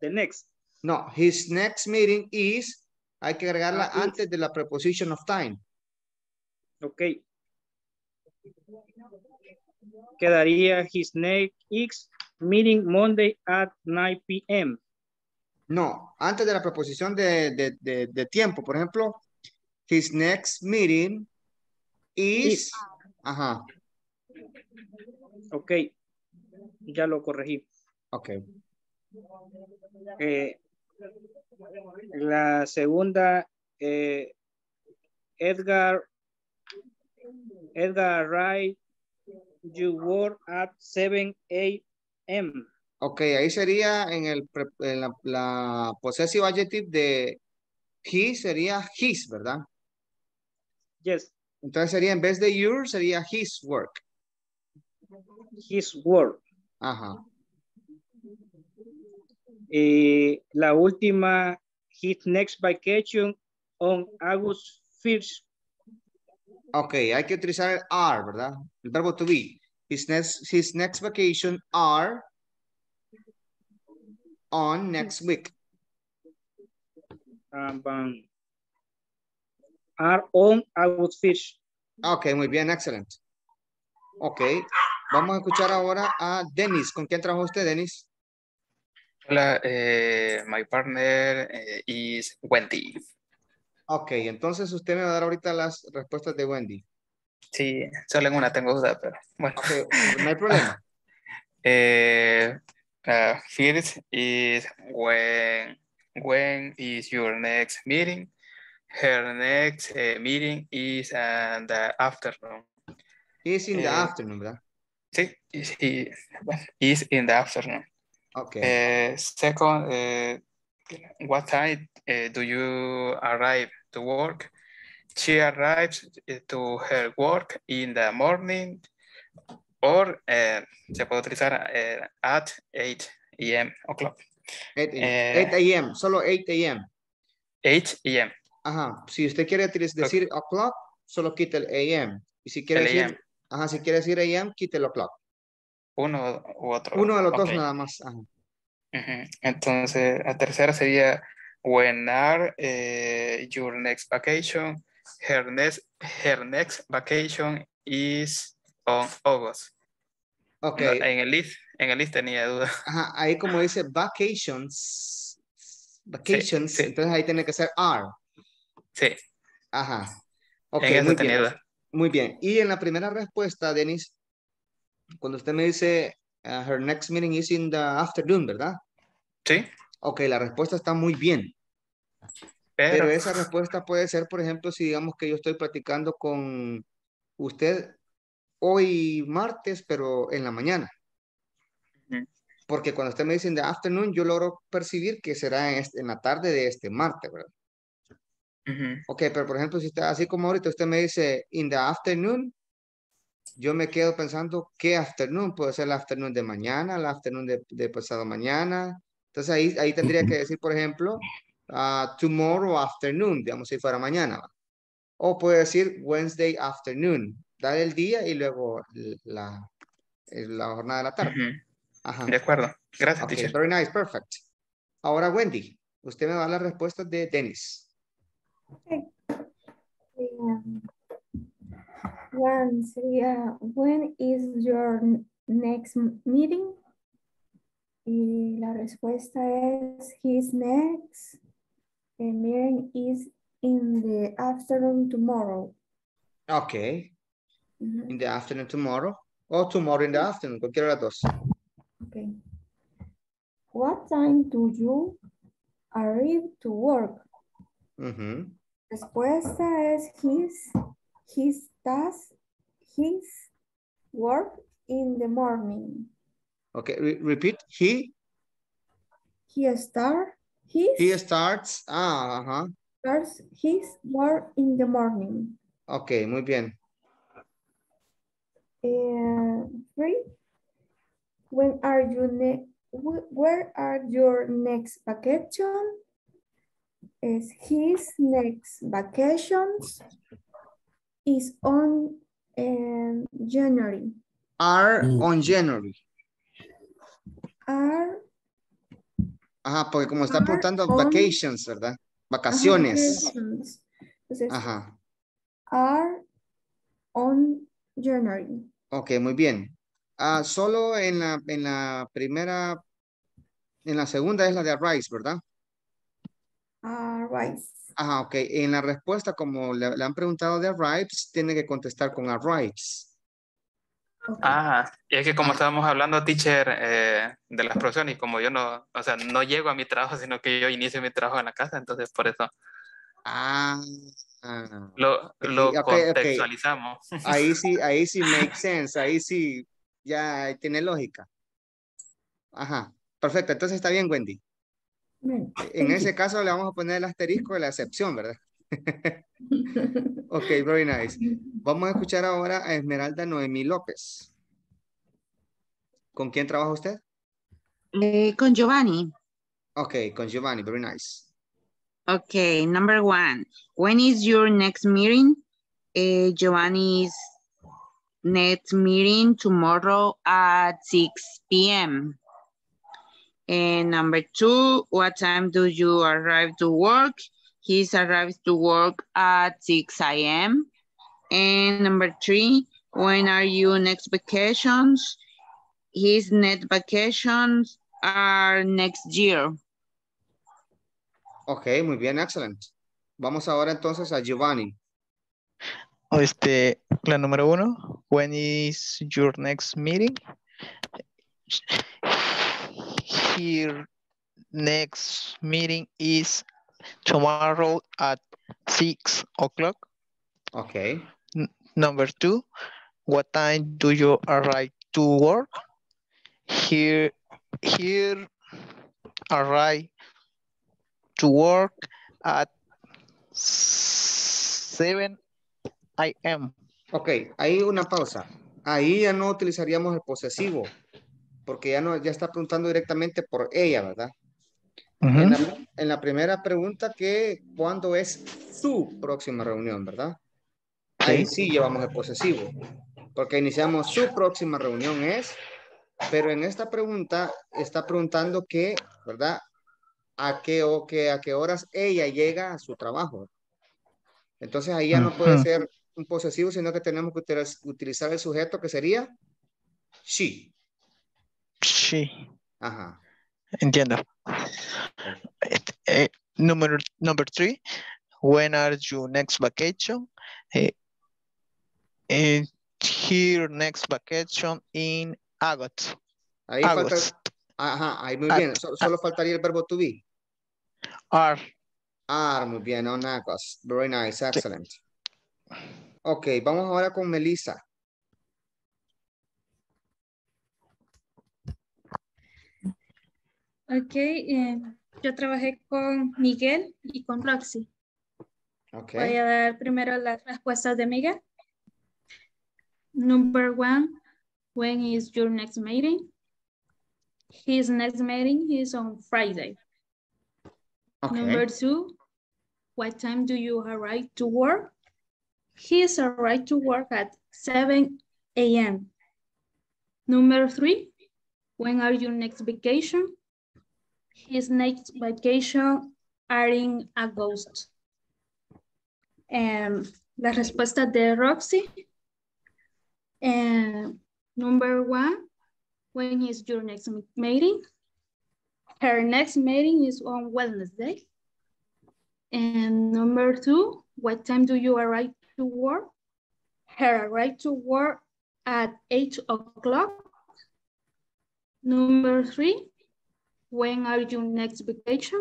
the next. no, his next meeting is, hay que agregarla Ah, antes de la preposition of time. Okay. Quedaría his next meeting Monday at 9 p.m. No, antes de la preposición de, de, de, de tiempo. Por ejemplo, his next meeting is, ajá, Ok. Ya lo corregí. ok. Eh, la segunda, eh, Edgar, Edgar Wright, you work at 7 a.m. Ok, ahí sería en, el, en la, la possessive adjective de he sería his, ¿verdad? Yes, Entonces sería en vez de your, sería his work. his work. Ajá. Eh, la última, his next vacation on August 1st. Ok, hay que utilizar el are, ¿verdad? El verbo to be. His next, his next vacation are on next week. um, um, are on August 1st. Ok, muy bien, excelente. Ok, vamos a escuchar ahora a Dennis. ¿Con quién trabaja usted, Dennis? Hola, eh, my partner eh, is Wendy. Ok, entonces usted me va a dar ahorita las respuestas de Wendy. Sí, solo en una tengo duda, pero bueno. No hay problema. Eh, uh, first is when when is your next meeting? Her next eh, meeting is in the afternoon. Is in the Eh, afternoon, ¿verdad? Sí, is, is in the afternoon. Ok. Eh, second, eh, what time do you arrive to work? She arrives to her work in the morning or eh, se puede utilizar eh, at 8 a.m. o'clock. 8 Eh, a.m., solo 8 a.m. 8 a.m. Ajá, si usted quiere decir o'clock, solo quite el a.m. Y si quiere El decir, AM. ajá, si quiere decir a.m., quite el o'clock. Uno u otro. Uno de los dos nada más. Ajá. Entonces, la tercera sería, when are eh, your next vacation? her next, her next vacation is on August. Ok. No, en el list, en el list tenía duda. Ajá, ahí como dice vacations, vacations, entonces ahí tiene que ser are. Sí. Ajá. Ok, En muy bien. Muy bien. Y en la primera respuesta, Denis, cuando usted me dice uh, her next meeting is in the afternoon, ¿verdad? Sí. Ok, la respuesta está muy bien. Pero, Pero esa respuesta puede ser, por ejemplo, si digamos que yo estoy platicando con usted hoy martes, pero en la mañana. Porque cuando usted me dice in the afternoon, yo logro percibir que será en, este- en la tarde de este martes, ¿verdad? Ujú. Ok, pero por ejemplo, si está así como ahorita usted me dice in the afternoon, yo me quedo pensando qué afternoon, puede ser el afternoon de mañana, el afternoon de, de pasado mañana. Entonces ahí, ahí tendría que decir, por ejemplo, ah, tomorrow afternoon, digamos si fuera mañana. O puede decir Wednesday afternoon, dar el día y luego la, eh, la jornada de la tarde. Ajá. De acuerdo. Gracias, teacher. very nice, perfect. Ahora Wendy, usted me va a dar las respuestas de Dennis. Um, One sería, when is your next meeting? Y la respuesta es, his next eh, meeting is in the afternoon tomorrow. Ok, Ujú, in the afternoon tomorrow. or tomorrow in the afternoon, cualquiera de las dos. Okay. What time do you arrive to work? Ujú. Respuesta es his, his does his work in the morning. Ok, re- repeat. He, He start his he starts. Ah, ajá. starts his work in the morning. Ok, muy bien. And three, when are you ne wh- where are your next vacation? Is his next vacations is on um, January. Are on January. Are Ajá, porque como está Are apuntando on- vacations, ¿verdad? Vacaciones. vacations. Entonces, Ajá. are on January. Ok, muy bien. Ah, solo en la, en la primera, en la segunda es la de Arise, ¿verdad? Arise. Ajá, ok. En la respuesta, como le, le han preguntado de Arrives, tiene que contestar con Arrives. Ah, y es que como estábamos hablando, teacher, eh, de las profesiones, y como yo no, o sea, no llego a mi trabajo, sino que yo inicio mi trabajo en la casa, entonces por eso Ah. ah. lo, contextualizamos. Ahí sí, ahí sí make sense, ahí sí ya tiene lógica. Ajá, perfecto, entonces está bien, Wendy. En ese caso le vamos a poner el asterisco de la excepción, ¿verdad? Ok, very nice. Vamos a escuchar ahora a Esmeralda Noemí López. ¿Con quién trabaja usted? Eh, con Giovanni. Ok, con Giovanni, very nice. Okay, number one. When is your next meeting? Eh, Giovanni's next meeting tomorrow at 6 p.m. And number two, what time do you arrive to work? He arrives to work at 6 a.m. And number three, when are you next vacations? His next vacations are next year. Ok, muy bien, excellent. Vamos ahora entonces a Giovanni. Este, la número uno, when is your next meeting? Here next meeting is tomorrow at six o'clock. Ok, Number two, what time do you arrive to work? Here, here arrive to work at seven a.m. ok, ahí una pausa. Ahí ya no utilizaríamos el posesivo, porque ya no, ya está preguntando directamente por ella, ¿verdad? En la, en la primera pregunta que cuándo es su próxima reunión, ¿verdad? Ahí sí llevamos el posesivo, porque iniciamos su próxima reunión es, pero en esta pregunta está preguntando que, ¿verdad? A qué o que a qué horas ella llega a su trabajo. Entonces ahí ya no puede ser un posesivo, sino que tenemos que utiliz- utilizar el sujeto que sería she. Sí, Ajá. entiendo. Este, eh, número number three. When are your next vacation? Eh, eh, here next vacation in August. Ahí falta, August. ajá, ahí muy At- bien. So- solo faltaría el verbo to be. Are. Ah, muy bien, on August. Very nice, excellent. Ok, vamos ahora con Melissa. Ok, eh, yo trabajé con Miguel y con Roxy. Ok. Voy a dar primero las respuestas de Miguel. Number one, when is your next meeting? His next meeting is on Friday. Okay. Number two, what time do you arrive to work? He's arrived to work at 7 a.m. Number three, when are your next vacation? His next vacation are in August. Em, la respuesta de Roxy. Em, number one, when is your next meeting? Her next meeting is on Wednesday. And number two, what time do you arrive to work? Her arrive to work at eight o'clock. Number three, when are your next vacation?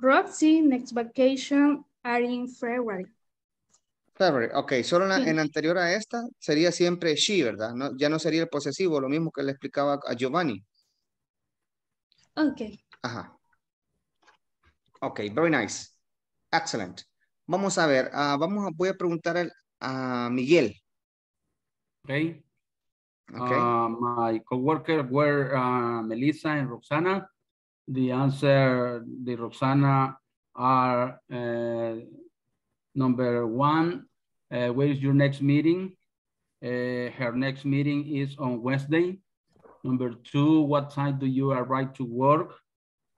Roxy, next vacation are in February. February. Ok, solo en la, Sí. en anterior a esta sería siempre she, ¿verdad? No, ya no sería el posesivo, lo mismo que le explicaba a Giovanni. Okay. Ajá. Ok, very nice. Excellent. Vamos a ver, ah, vamos a, voy a preguntar a Miguel. Okay. Ok. Uh, my coworker were uh, Melissa and Roxana. The answer, the Roxana are uh, number one, uh, where is your next meeting? Uh, her next meeting is on Wednesday. Number two, what time do you arrive to work?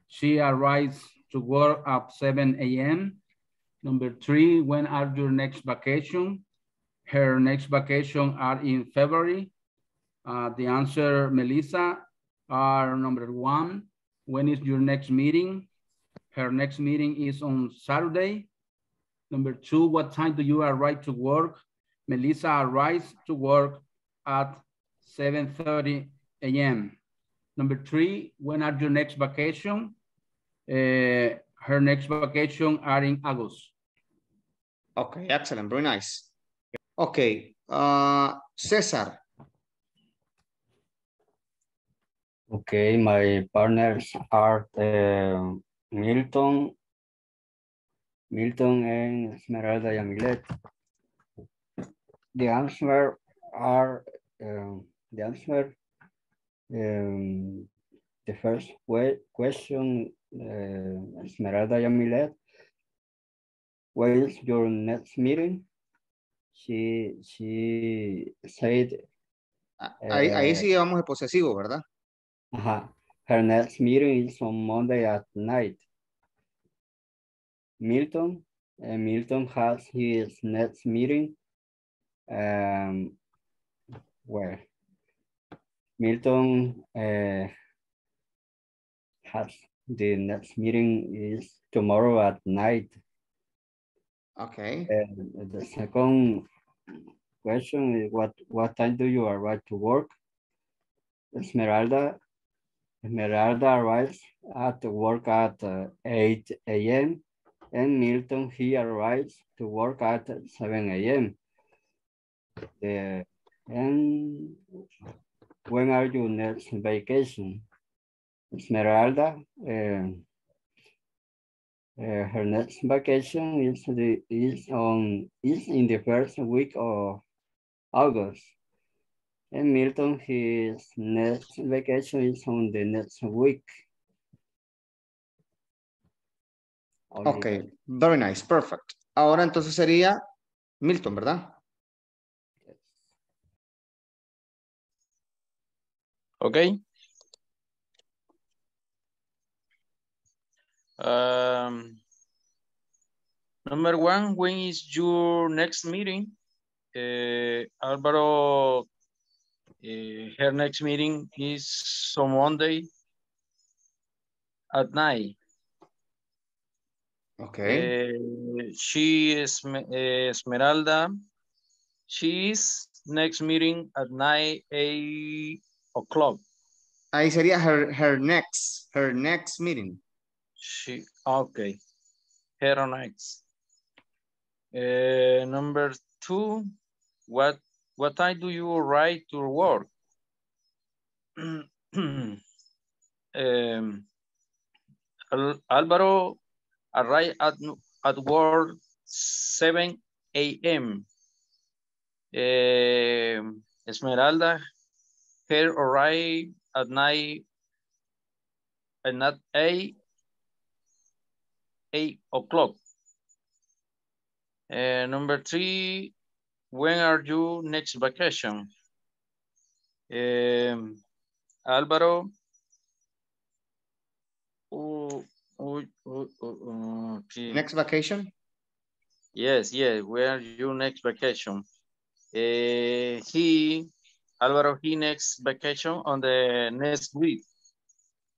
She arrives to work at 7 a.m. Number three, when are your next vacation? Her next vacation are in February. Uh, the answer, Melissa, are number one. When is your next meeting? Her next meeting is on Saturday. Number two, what time do you arrive to work? Melissa arrives to work at 7.30 a.m. Number three, when are your next vacation? Uh, her next vacation are in August. Ok, excellent, very nice. Ok, ah, César. Okay, my partners are uh, Milton, Milton and Esmeralda Yamilet. The answer are um, the answer. Um, the first que question, uh, Esmeralda Yamilet. Where is your next meeting? She she said. Ahí, ahí uh, sí llevamos el posesivo, ¿verdad? Uh-huh. Her next meeting is on Monday at night. Milton, uh, Milton has his next meeting. Um, where Milton uh, has the next meeting is tomorrow at night. Okay. And the second question is what what time do you arrive to work? Esmeralda Esmeralda arrives at work at uh, 8 a.m. and Milton, he arrives to work at 7 a.m. The- and when are you next vacation? Esmeralda, um, uh, her next vacation is the is on is in the first week of August. And Milton, his next vacation is on the next week. Ok, very nice, perfect. Ahora entonces sería Milton, ¿verdad? Okay. Um, Number one, when is your next meeting? Uh, Alvaro, uh, her next meeting is on Monday at night. Okay. Uh, she is Esmeralda. She's next meeting at 9 8 o'clock. Ahí sería her, her next, her next meeting. She, okay. Her next. Uh, number two, what what time do you arrive to work? um, Alvaro arrive at, at work 7 a.m. Uh, Esmeralda, her arrive at night and at not 8, 8 o'clock. Uh, number three, when are you next vacation? Um, Alvaro. Oh, oh, oh. Next vacation? Yes, yes. Where are you next vacation? Uh, he, Alvaro, he next vacation on the next week.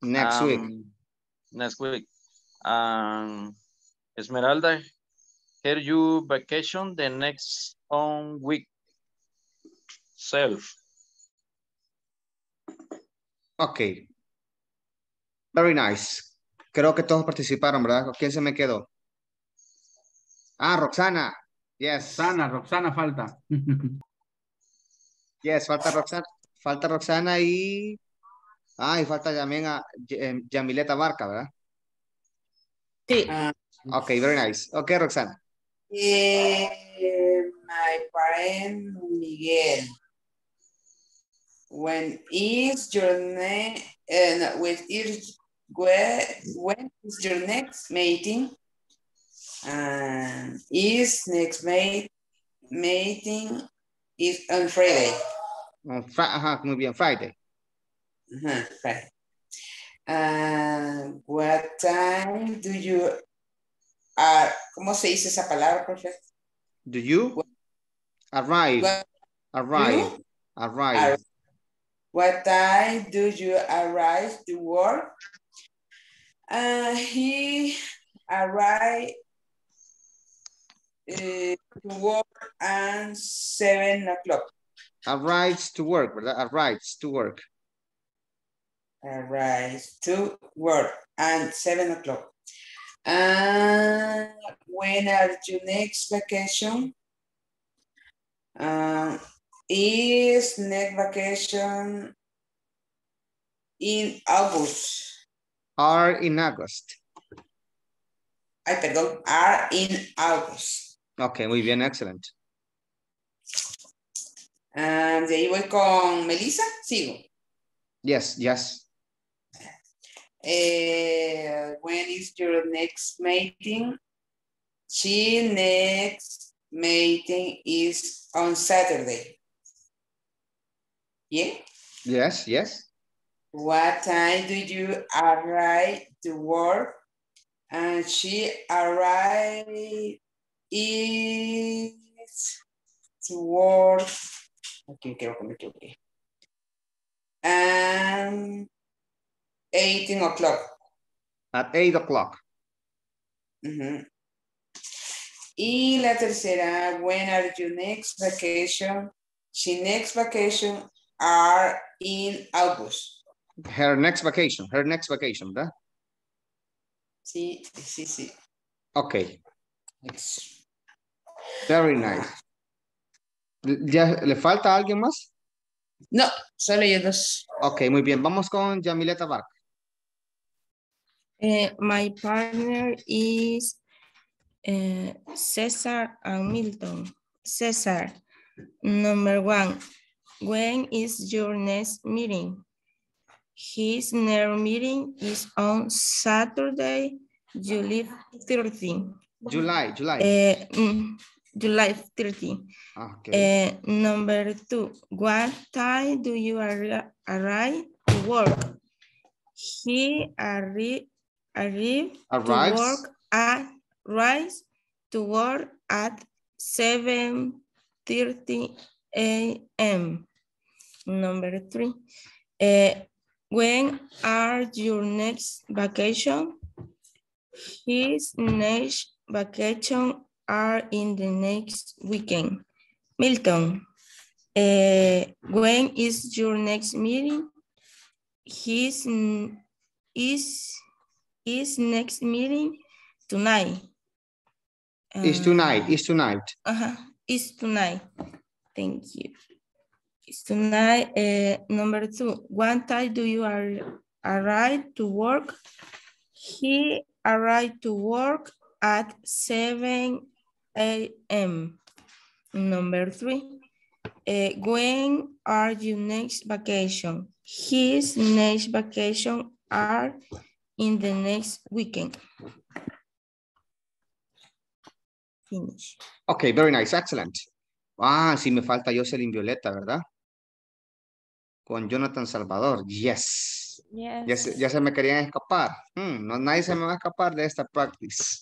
Next um, week. Next week. Um, Esmeralda, here you vacation the next on week self. Ok. Very nice. Creo que todos participaron, ¿verdad? ¿Quién se me quedó? Ah, Roxana. Yes. Roxana, Roxana falta. yes, falta Roxana. Falta Roxana y... Ah, y falta también a Yamileta Barca, ¿verdad? Sí. ok, very nice. Ok, Roxana. Eh, my parent Miguel. When is your name? And with is where when is your next meeting? And is next mate meeting is on Friday. On fr ajá, muy bien, Friday. Uh -huh, Friday. And what time do you uh, ¿Cómo se dice esa palabra, profe? Do you arrive? What, arrive. Arrive. What time do you arrive to work? Uh, he arrived uh, to work at seven o'clock. Arrives to work, ¿verdad? Arrives to work. Arrives to work at seven o'clock. And when are your next vacation? Uh, is next vacation in August? Are in August. Ay, perdón, are in August. Ok, muy bien, excellent. And de ahí voy con Melissa, sigo. Yes, yes. Uh, when is your next meeting? She next meeting is on Saturday. Yeah? Yes, yes. What time do you arrive to work? And she arrived is to work. Okay, que me equivoqué. And 18 o'clock. At 8 o'clock. Uh -huh. Y la tercera, when are your next vacation? She next vacation are in August. Her next vacation, her next vacation, ¿verdad? Sí, sí, sí. Ok. Very nice. ¿Ya le falta alguien más? No, solo yo dos. Ok, muy bien. Vamos con Yamileta Barca. Uh, my partner is uh, Cesar and Milton. Cesar, number one, when is your next meeting? His next meeting is on Saturday, July 13. July, July. Uh, mm, July 13. Okay. Uh, number two, what time do you arri arrive to work? He arrived arrive Arrives. to work at rise to work at 7.30 a.m. Number three, uh, when are your next vacation? His next vacation are in the next weekend. Milton, uh, when is your next meeting? His is is next meeting tonight. It's tonight, it's tonight. Uh-huh, it's tonight. Thank you. It's tonight. Uh, number two, what time do you ar arrive to work? He arrived to work at 7 a.m. Number three, uh, when are you next vacation? His next vacation are in the next weekend. Finish. Okay, very nice, excellent. Ah, sí me falta Jocelyn Violeta, ¿verdad? Con Jonathan Salvador, yes. Yes. Ya se, ya se me querían escapar. Hmm, no, nadie se me va a escapar de esta practice.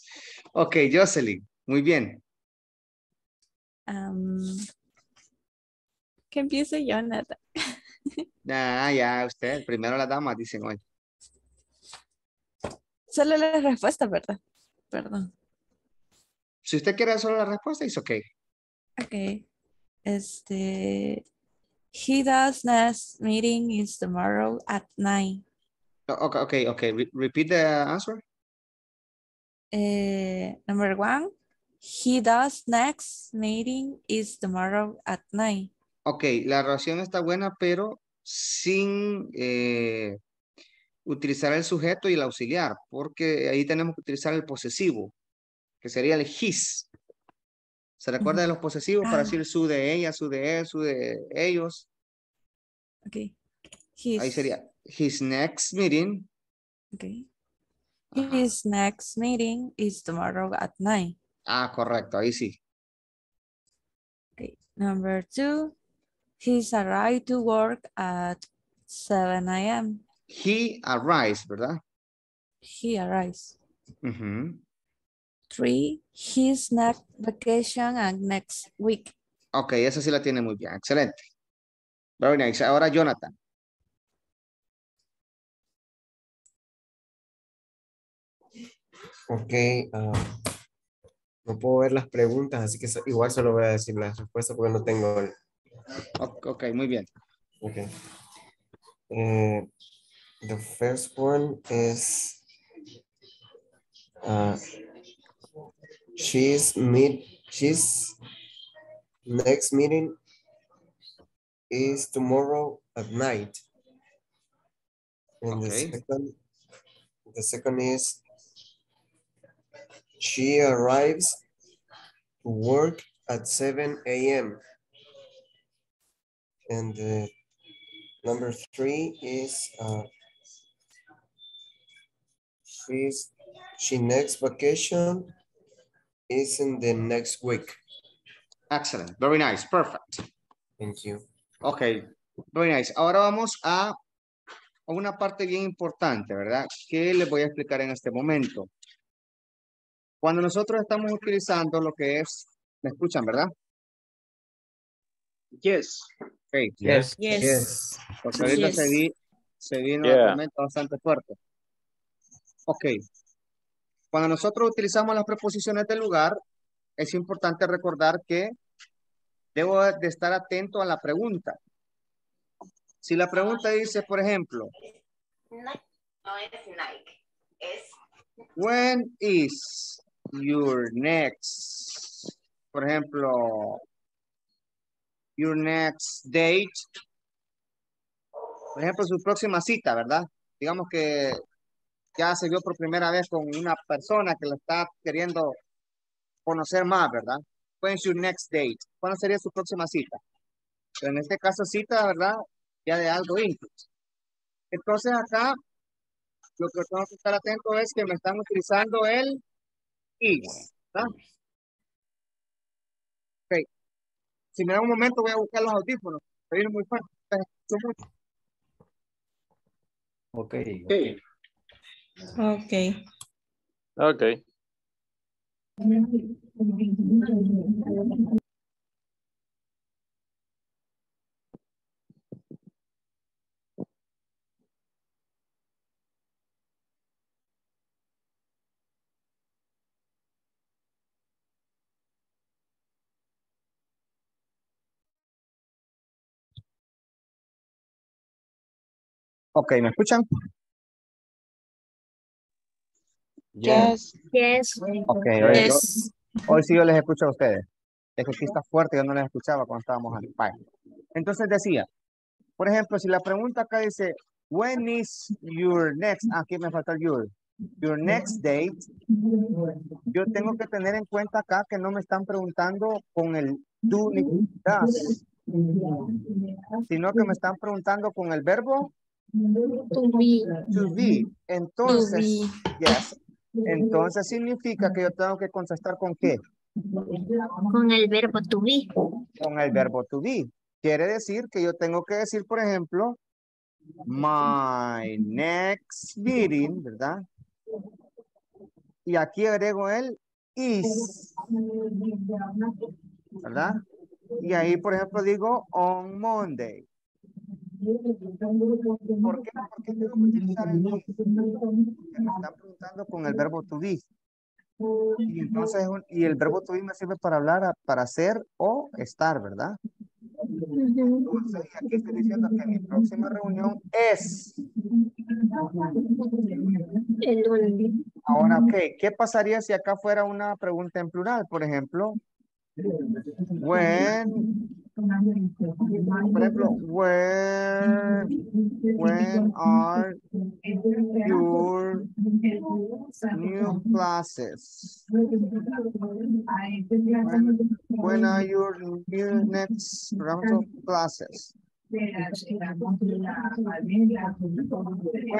Ok, Jocelyn, muy bien. Um, que empiece Jonathan. Ya, ya, usted, primero las damas dicen hoy. Solo la respuesta, ¿verdad? Perdón. Si usted quiere solo la respuesta, es ok. Ok. Este. He does next meeting is tomorrow at nine. Okay, okay, okay. Re- repeat the answer. Number one, he does next meeting is tomorrow at nine. Ok, la oración está buena, pero sin eh, utilizar el sujeto y el auxiliar, porque ahí tenemos que utilizar el posesivo, que sería el his. ¿Se recuerda de los posesivos para Ah. decir su de ella, su de él, su de ellos? Ok. Ahí His, sería his next meeting. okay. His next meeting is tomorrow at nine. Ah, correcto, ahí sí. Okay. Number two, he's arrived to work at 7 a.m. He arrives, ¿verdad? He arrives. Three, his next vacation and next week. Ok, esa sí la tiene muy bien. Excelente. Very nice. Ahora Jonathan. Ok, ah, no puedo ver las preguntas, así que igual solo voy a decir las respuestas porque no tengo el... Ok, muy bien. Ok. Eh, the first one is uh, she's meet she's next meeting is tomorrow at night. And the Okay. second the second is she arrives to work at 7 a.m. And the number three is uh, she's she next vacation is in the next week. Excellent. Very nice. Perfect. Thank you. Ok, very nice. Ahora vamos a, una parte bien importante, ¿verdad? Que les voy a explicar en este momento. Cuando nosotros estamos utilizando lo que es, ¿me escuchan, verdad? Yes. Ok. Yes. Yes. Yes. Porque ahorita Yes. se, vi, se vino Yeah. una tormenta bastante fuerte. Ok. Cuando nosotros utilizamos las preposiciones del lugar, es importante recordar que debo de estar atento a la pregunta. Si la pregunta dice, por ejemplo, when is your next, por ejemplo, your next date, por ejemplo, su próxima cita, ¿verdad? Digamos que ya se vio por primera vez con una persona que la está queriendo conocer más, ¿verdad? When's your next date? ¿Cuándo sería su próxima cita? Pero en este caso cita, ¿verdad? Ya de algo íntimo. Entonces acá, lo que tengo que estar atento es que me están utilizando el is, ¿verdad? Ok. Si me da un momento voy a buscar los audífonos. Muy fuerte. escucho mucho. Ok. Okay. Okay. Ok, ¿me escuchan? Yes. Yes. Ok, hoy, yo- hoy sí yo les escucho a ustedes. Es que aquí está fuerte, yo no les escuchaba cuando estábamos ahí. Vaya. Entonces decía, por ejemplo, si la pregunta acá dice, when is your next, ah, aquí me falta el your, your next date, yo tengo que tener en cuenta acá que no me están preguntando con el do ni does, sino que me están preguntando con el verbo To be. to be. Entonces, yes. Entonces significa que yo tengo que contestar con qué? Con el verbo to be. Con el verbo to be. Quiere decir que yo tengo que decir, por ejemplo, my next meeting, ¿verdad? Y aquí agrego el is, ¿verdad? Y ahí, por ejemplo, digo on Monday. ¿Por qué? ¿Por qué tengo que utilizar el is? Porque me están preguntando con el verbo to be. Y entonces, y el verbo to be me sirve para hablar, para ser o estar, ¿verdad? Entonces, aquí estoy diciendo que mi próxima reunión es. El lunes. Ahora, ok, ¿qué pasaría si acá fuera una pregunta en plural? Por ejemplo, when, por ejemplo, where, when are your new classes? When, when are your new next round of classes? When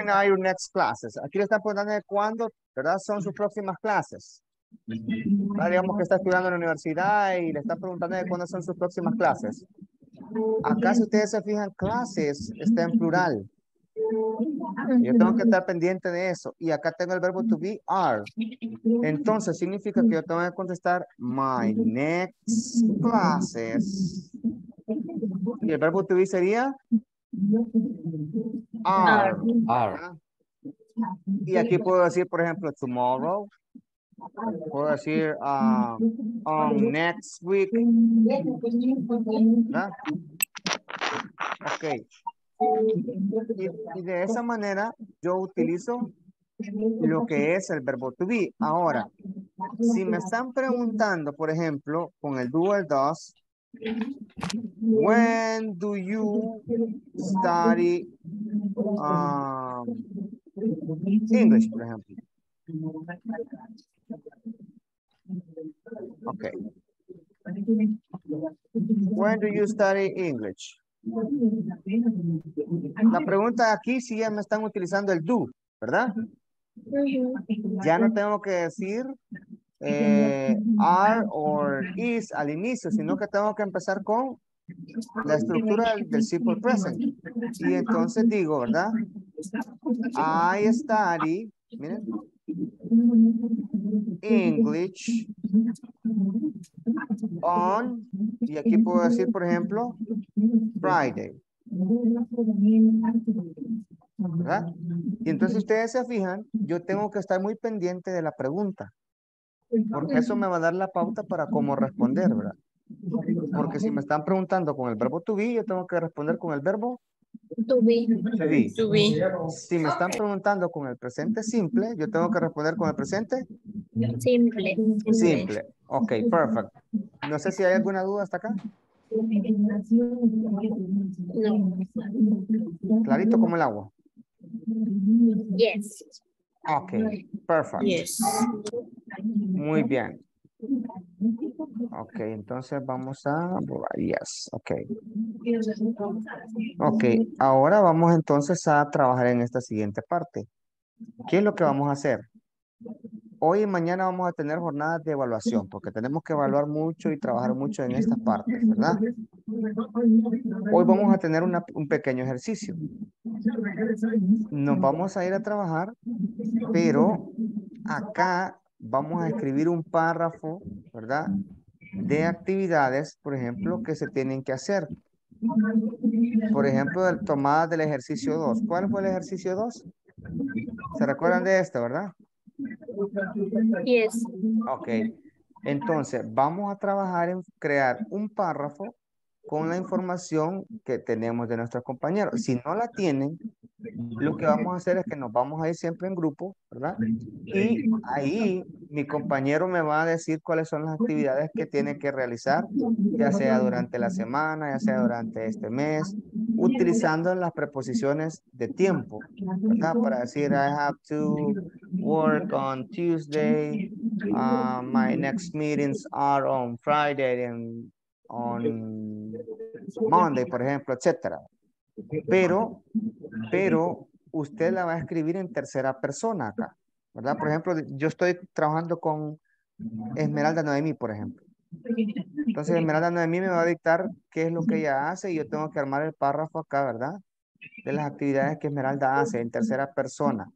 are your next classes? Aquí le están preguntando cuándo, ¿verdad? Son sus próximas clases. ¿Verdad? Digamos que está estudiando en la universidad y le están preguntando de cuándo son sus próximas clases. Acá, si ustedes se fijan, clases está en plural. Yo tengo que estar pendiente de eso. Y acá tengo el verbo to be, are. Entonces, significa que yo tengo que contestar my next classes. Y el verbo to be sería are. ¿verdad? Y aquí puedo decir, por ejemplo, tomorrow. Puedo decir ah, on next week. Ok. Y, de esa manera yo utilizo lo que es el verbo to be. Ahora, si me están preguntando, por ejemplo, con el do o el does, when do you study um, English, por ejemplo? Okay. When do you study English? La pregunta aquí sí ya me están utilizando el do, ¿verdad? Ya no tengo que decir eh, are or is al inicio, sino que tengo que empezar con la estructura del simple present. Y entonces digo, ¿verdad? I study, miren, English on, y aquí puedo decir, por ejemplo, Friday. ¿verdad? Y entonces ustedes se fijan, yo tengo que estar muy pendiente de la pregunta. Porque eso me va a dar la pauta para cómo responder, ¿verdad? Porque si me están preguntando con el verbo to be, yo tengo que responder con el verbo To be. to be. To be. Si me están preguntando con el presente simple, yo tengo que responder con el presente Simple. simple. Ok, perfect. No sé si hay alguna duda hasta acá. Clarito como el agua. Yes. Ok, perfect. Yes. Muy bien. Ok, entonces vamos a. Yes, ok. Ok, ahora vamos entonces a trabajar en esta siguiente parte. ¿Qué es lo que vamos a hacer? Hoy y mañana vamos a tener jornadas de evaluación porque tenemos que evaluar mucho y trabajar mucho en estas partes, ¿verdad? Hoy vamos a tener un pequeño ejercicio. Nos vamos a ir a trabajar, pero acá vamos a escribir un párrafo, ¿verdad? De actividades, por ejemplo, que se tienen que hacer. Por ejemplo, el tomada del ejercicio 2. ¿Cuál fue el ejercicio 2? ¿Se recuerdan de esto, verdad? Yes. Ok. Entonces, vamos a trabajar en crear un párrafo con la información que tenemos de nuestros compañeros. Si no la tienen, lo que vamos a hacer es que nos vamos a ir siempre en grupo, ¿verdad? Y ahí mi compañero me va a decir cuáles son las actividades que tiene que realizar, ya sea durante la semana, ya sea durante este mes, utilizando las preposiciones de tiempo, ¿verdad? Para decir, I have to work on Tuesday, uh, my next meetings are on Friday and on Monday, por ejemplo, etcétera. Pero, pero usted la va a escribir en tercera persona acá, ¿verdad? Por ejemplo, yo estoy trabajando con Esmeralda Noemí, por ejemplo. Entonces Esmeralda Noemí me va a dictar qué es lo que ella hace y yo tengo que armar el párrafo acá, ¿verdad? De las actividades que Esmeralda hace en tercera persona.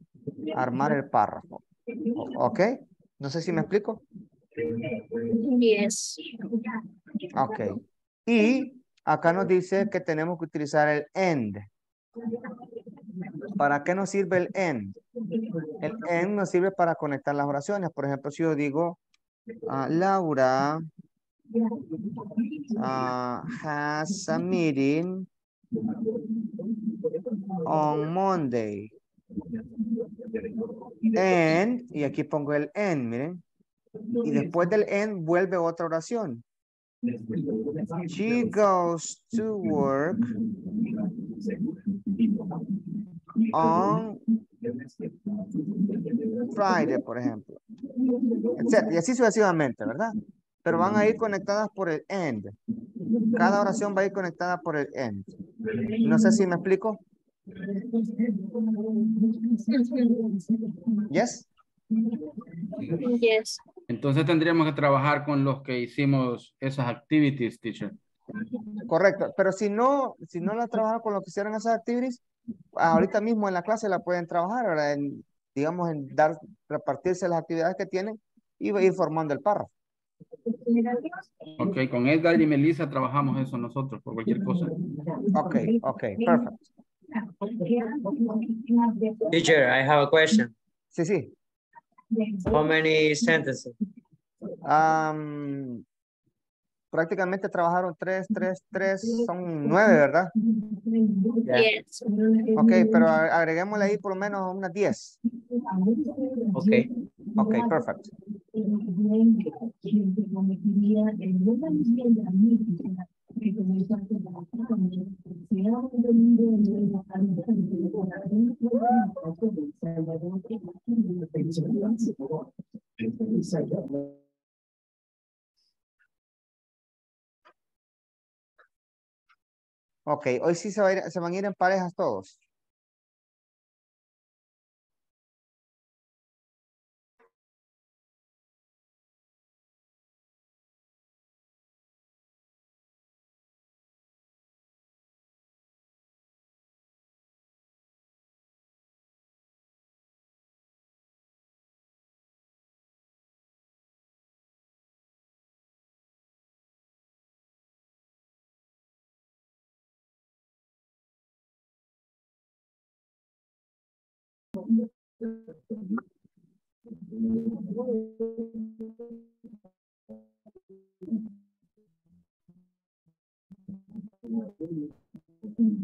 Armar el párrafo. ¿Ok? No sé si me explico. Yes. Ok. Y acá nos dice que tenemos que utilizar el end. ¿Para qué nos sirve el end? El end nos sirve para conectar las oraciones. Por ejemplo, si yo digo, ah, Laura ah, has a meeting on Monday. And, y aquí pongo el end, miren. Y después del end vuelve otra oración. She goes to work on Friday, por ejemplo. Y así sucesivamente, ¿verdad? Pero van a ir conectadas por el end. Cada oración va a ir conectada por el end. No sé si me explico. Yes. Yes. Entonces tendríamos que trabajar con los que hicimos esas activities, teacher. Correcto. Pero si no, si no la trabajan con lo que hicieron esas activities, ahorita mismo en la clase la pueden trabajar, ¿verdad? En, digamos, en dar, repartirse las actividades que tienen y ir formando el párrafo. Ok, con Edgar y Melissa trabajamos eso nosotros por cualquier cosa. Ok, ok, perfect. Teacher, I have a question. Sí, sí. How many sentences? Am, prácticamente trabajaron tres, tres, tres, son nueve, ¿verdad? Yes. Ok, pero agreguémosle ahí por lo menos unas diez. Ok. Ok, perfect. Ok, hoy sí se, va a ir- se van a ir en parejas todos.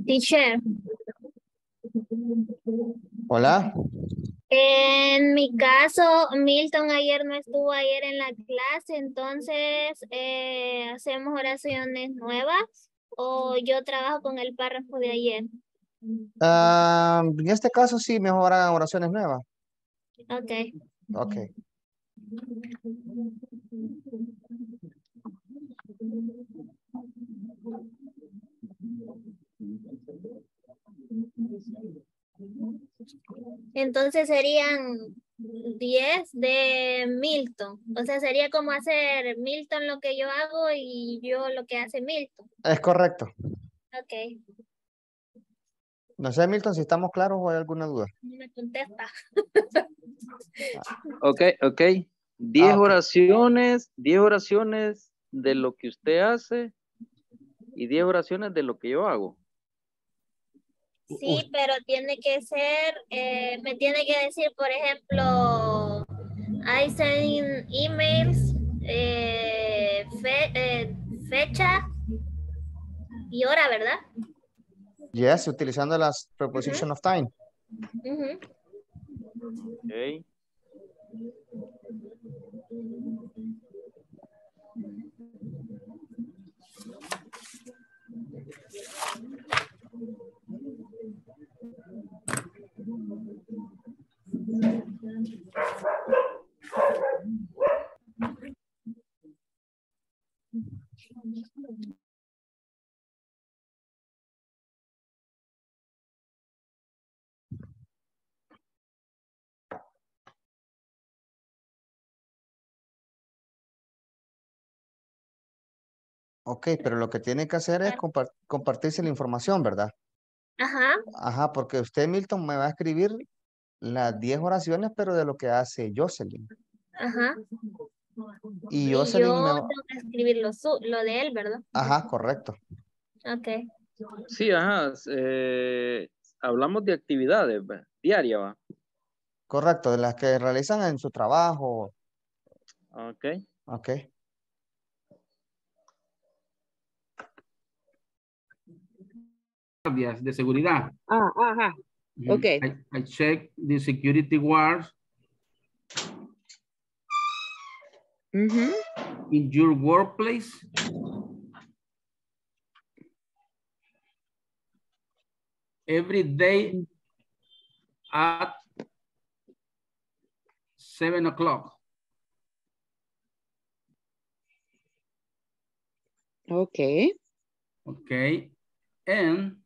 Teacher, Hola. en mi caso, Milton ayer no estuvo ayer en la clase, entonces eh, hacemos oraciones nuevas o yo trabajo con el párrafo de ayer. Ah, en este caso sí, mejor hagan oraciones nuevas. Ok. Ok. Entonces serían 10 de Milton. O sea, sería como hacer Milton lo que yo hago y yo lo que hace Milton. Es correcto. Ok, No sé, Milton, si estamos claros o hay alguna duda. no me contesta. Ok, ok. 10 Ah, oraciones, 10 oraciones de lo que usted hace y 10 oraciones de lo que yo hago. Sí, pero tiene que ser, eh, me tiene que decir, por ejemplo, I send emails, eh, fe- eh, fecha y hora, ¿verdad? Yes, utilizando las preposition of time. Ok, pero lo que tiene que hacer es compar- compartirse la información, ¿verdad? Ajá. Ajá, porque usted, Milton, me va a escribir las 10 oraciones, pero de lo que hace Jocelyn. Ajá. Y Y Jocelyn yo me va... tengo que escribir lo, su- lo de él, ¿verdad? Ajá, correcto. Ok. Sí, ajá. eh, hablamos de actividades va, diaria, va. Correcto, de las que realizan en su trabajo. Ok. Ok. Guardias de seguridad. Ah, ajá. Mhm. Ok. I, I check the security guards Mhm. in your workplace. Every day at seven o'clock. Okay. Okay. And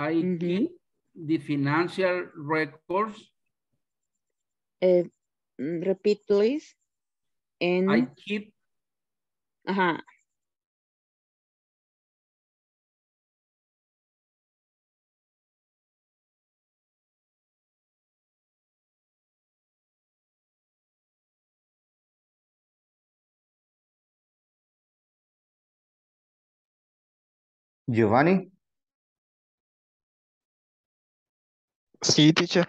I keep the financial records. Mm, repeat, please. And, I keep ajá. Giovanni. Sí, teacher.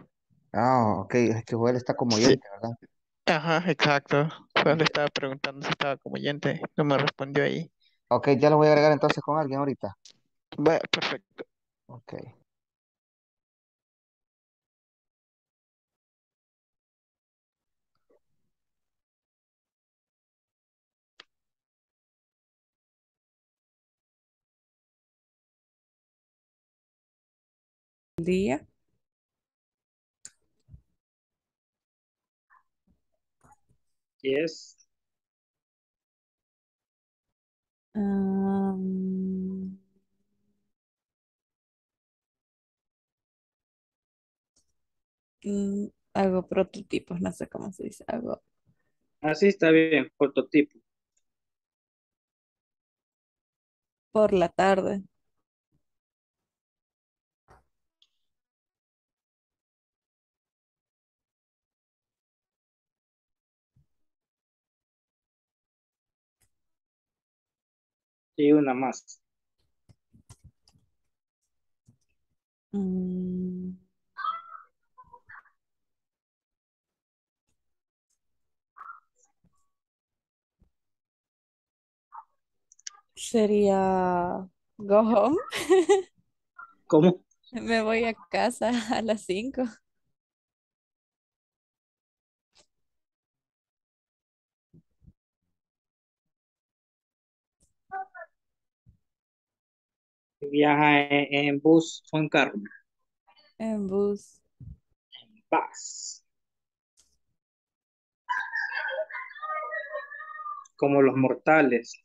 Ah, ok, es que Joel está como Sí. oyente, ¿verdad? Ajá, exacto. Pues le estaba preguntando si estaba como oyente. No me respondió ahí. Ok, ya lo voy a agregar entonces con alguien ahorita. Va, perfecto. Ok. día. Yes. Um, mm, hago prototipos, no sé cómo se dice. Hago Así está bien, prototipo. por la tarde. Y una más. Mm, sería go home. ¿Cómo? Me voy a casa a las 5. Viaja en, en bus o en carro. En bus. Bus. Como los mortales.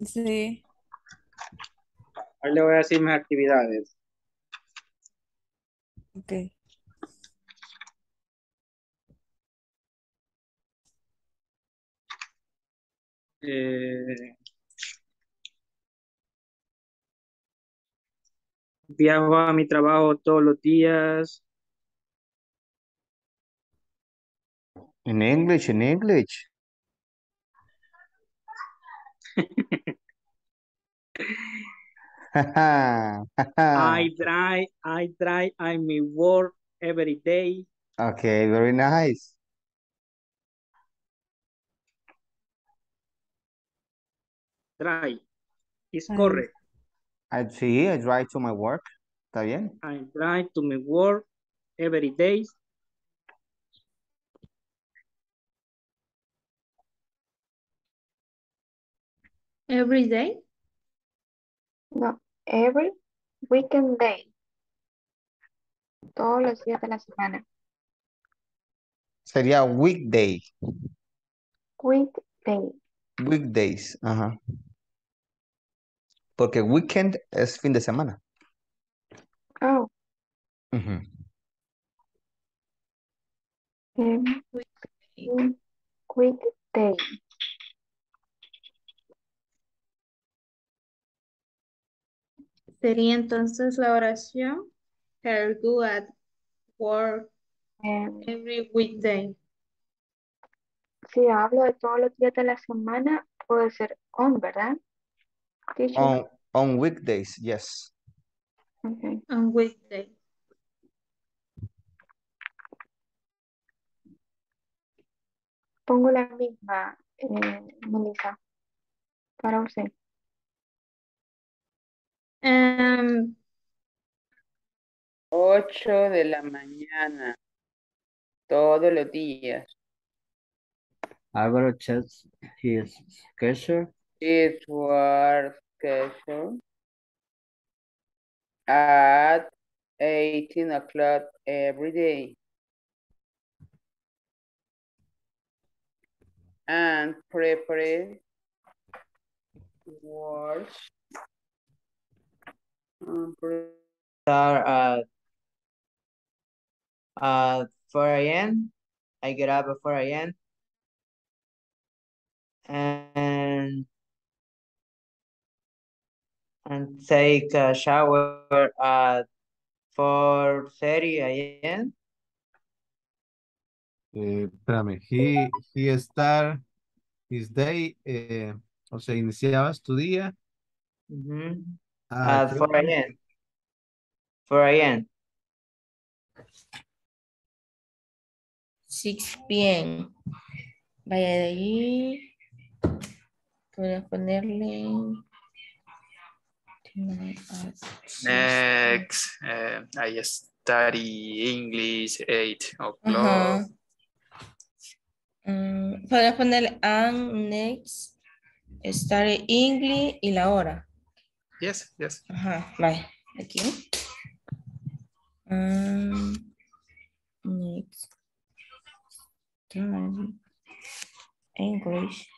Sí. Ahí le voy a decir mis actividades. Ok. Eh, viajo a mi trabajo todos los días. In English, in English. I try, I try, I may work every day. okay, very nice. Try. Is Ay. correct. I see, I drive to my work. ¿Está bien? I try to my work every day. Every day. No, every weekend day. Todos los días de la semana. Sería weekday. Weekday. Weekdays. Ajá. Porque weekend es fin de semana. Oh, Ujú. every weekday. Sería entonces la oración. Her go at work Em, every weekday. si hablo de todos los días de la semana, puede ser on, ¿verdad? Teacher. On, on weekdays, yes. Okay. On weekday. Pongo la misma, eh, Melissa, para usted. Um, 8 de la mañana, todos los días. Álvaro checks his schedule. It was scheduled at 18 o'clock every day. And prepare pre- Start at at 4 a.m. I get up at 4 a.m. and and take a shower at 4:30 a.m. Eh, espérame, he, he start his day, eh, o sea, iniciabas tu día Mhm. a At qué 4 hora? a.m. 4 a.m. 6 p.m. Vaya de ahí. Voy a ponerle. Next, eh, I study English 8 o'clock. Ajá. Mm, Podemos ponerle and next. Study English y la hora. Yes, yes. Ajá, vaya. Aquí. Um, next. English.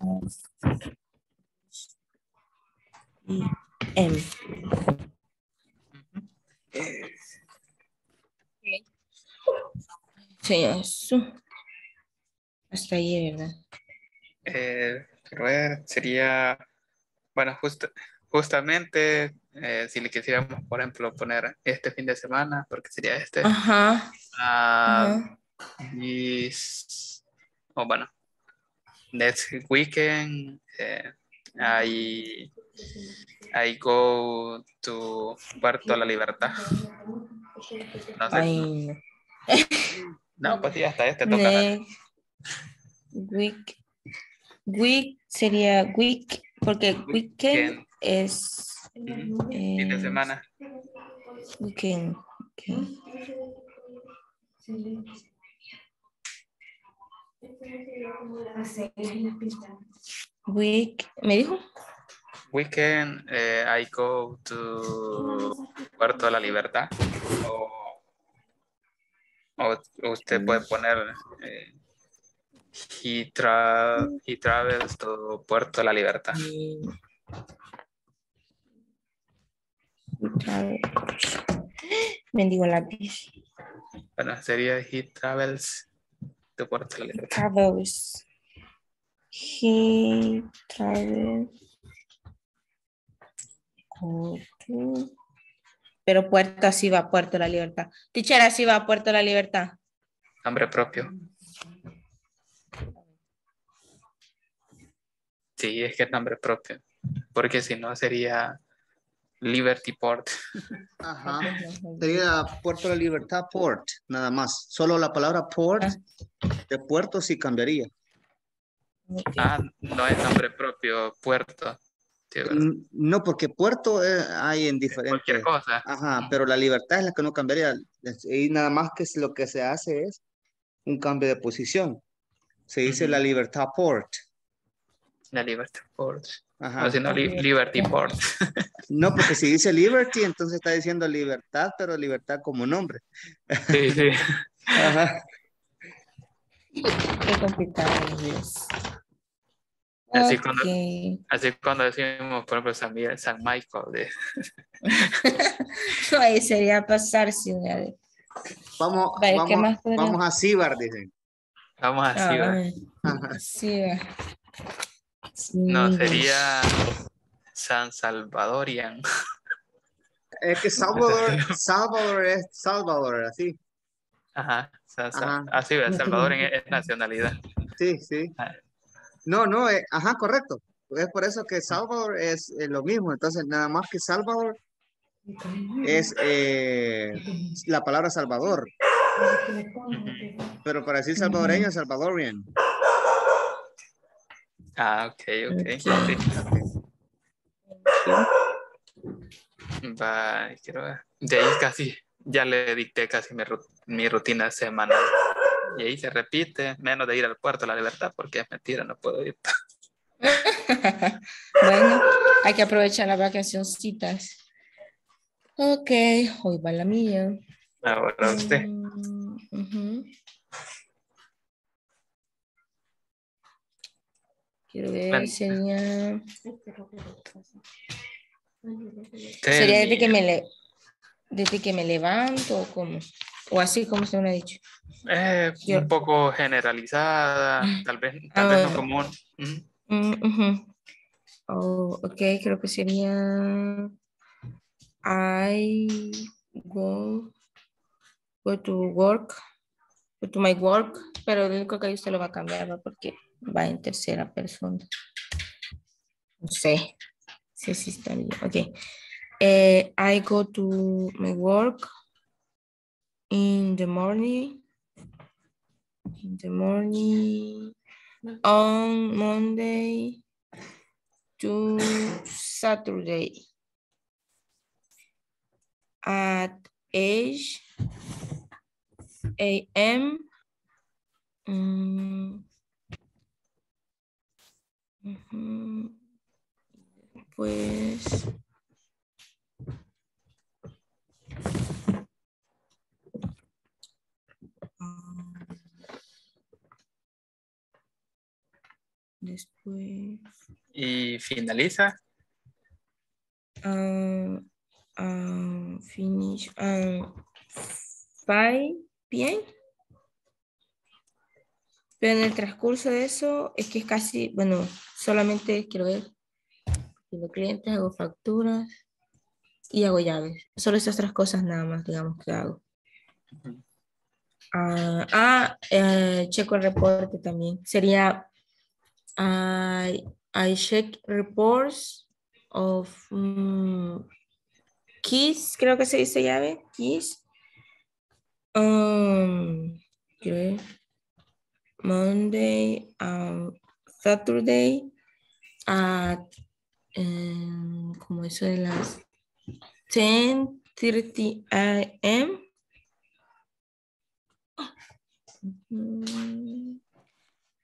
Y M. Señor, su- hasta ahí, ¿verdad? Eh, sería, bueno, justo, justamente, eh, si le quisiéramos, por ejemplo, poner este fin de semana, porque sería este. Ajá. ah, Ajá. this- o bueno, next weekend, eh, I, I go to Puerto La Libertad. No sé. Ay, no. No, pues sí, hasta este toca. Week. Week sería week, porque weekend es Fin de eh, semana. weekend. ok. Week, ¿me dijo? Weekend, eh, I go to Puerto de la Libertad. O, o usted puede poner eh, he, tra he travels to Puerto de la Libertad. Bendigo lápiz. Bueno, sería he travels to Puerto de la Libertad. Travels. He travels. Pero Puerto así va a Puerto La Libertad. Teacher, así va a Puerto La Libertad. Nombre propio. Sí, es que es nombre propio. Porque si no sería Liberty Port. Ajá. Sería Puerto de la Libertad Port, nada más. Solo la palabra port de puerto sí cambiaría. Ah, no es nombre propio, puerto. No, porque puerto eh, hay en diferentes. Cualquier cosa. Ajá, pero la libertad es la que no cambiaría. Y nada más que lo que se hace es un cambio de posición. Se dice la libertad port. La Liberty Port. Ajá. No, Li- Liberty Port. No, porque si dice liberty, entonces está diciendo libertad, pero libertad como nombre. Sí, sí. Ajá. Qué complicado es. Así, cuando, Ok. así cuando decimos, por ejemplo, San, Miguel- San Michael. De, No, ahí sería pasarse una de- Vamos, Vaya, ¿qué vamos, vamos a Cibar, dicen. vamos así, ¿verdad? Ay, sí. No, sería San Salvadorian. Es que Salvador, Salvador es Salvador, así. Ajá. Ajá. Así, ¿verdad? Salvador es, es nacionalidad. Sí, sí. No, no, eh, ajá, correcto. Es por eso que Salvador es eh, lo mismo. Entonces, nada más que Salvador es eh, la palabra Salvador. Pero para decir salvadoreño es Salvadorian. Ah, ok, ok. Sí. Va, quiero ver. De ahí casi, ya le dicté casi mi, mi rutina semanal. Y ahí se repite, menos de ir al puerto, la libertad, porque es mentira, no puedo ir. Bueno, hay que aprovechar las vacacioncitas. Ok, hoy va la mía. Ahora usted. Mm, ujú. Quiero ver, Bueno. sería... Sería desde que me le... Desde que me levanto o como... O así como usted me ha dicho. Eh, Yo- un poco generalizada, tal vez, tal vez no bueno. común. Mm. Mm. Oh, ok, creo que sería I go, go to work, go to my work, pero lo único que ahí usted lo va a cambiar, ¿va? Porque va en tercera persona. No sé. Sí, sí está bien. Ok. Eh, I go to my work in the morning. In the morning on Monday to Saturday at 8 a.m. Mm, ujú. Pues después Y finaliza. um, finish um, 5 p.m. Pero en el transcurso de eso es que es casi, bueno, solamente quiero ver, tengo clientes, hago facturas y hago llaves. Solo esas tres cosas nada más, digamos, que hago. Ah, ah, eh, checo el reporte también. Sería I, I check reports of mm, keys, creo que se dice llave, keys. Um. Monday, um, Saturday, at em, como eso de las 10:30 a.m.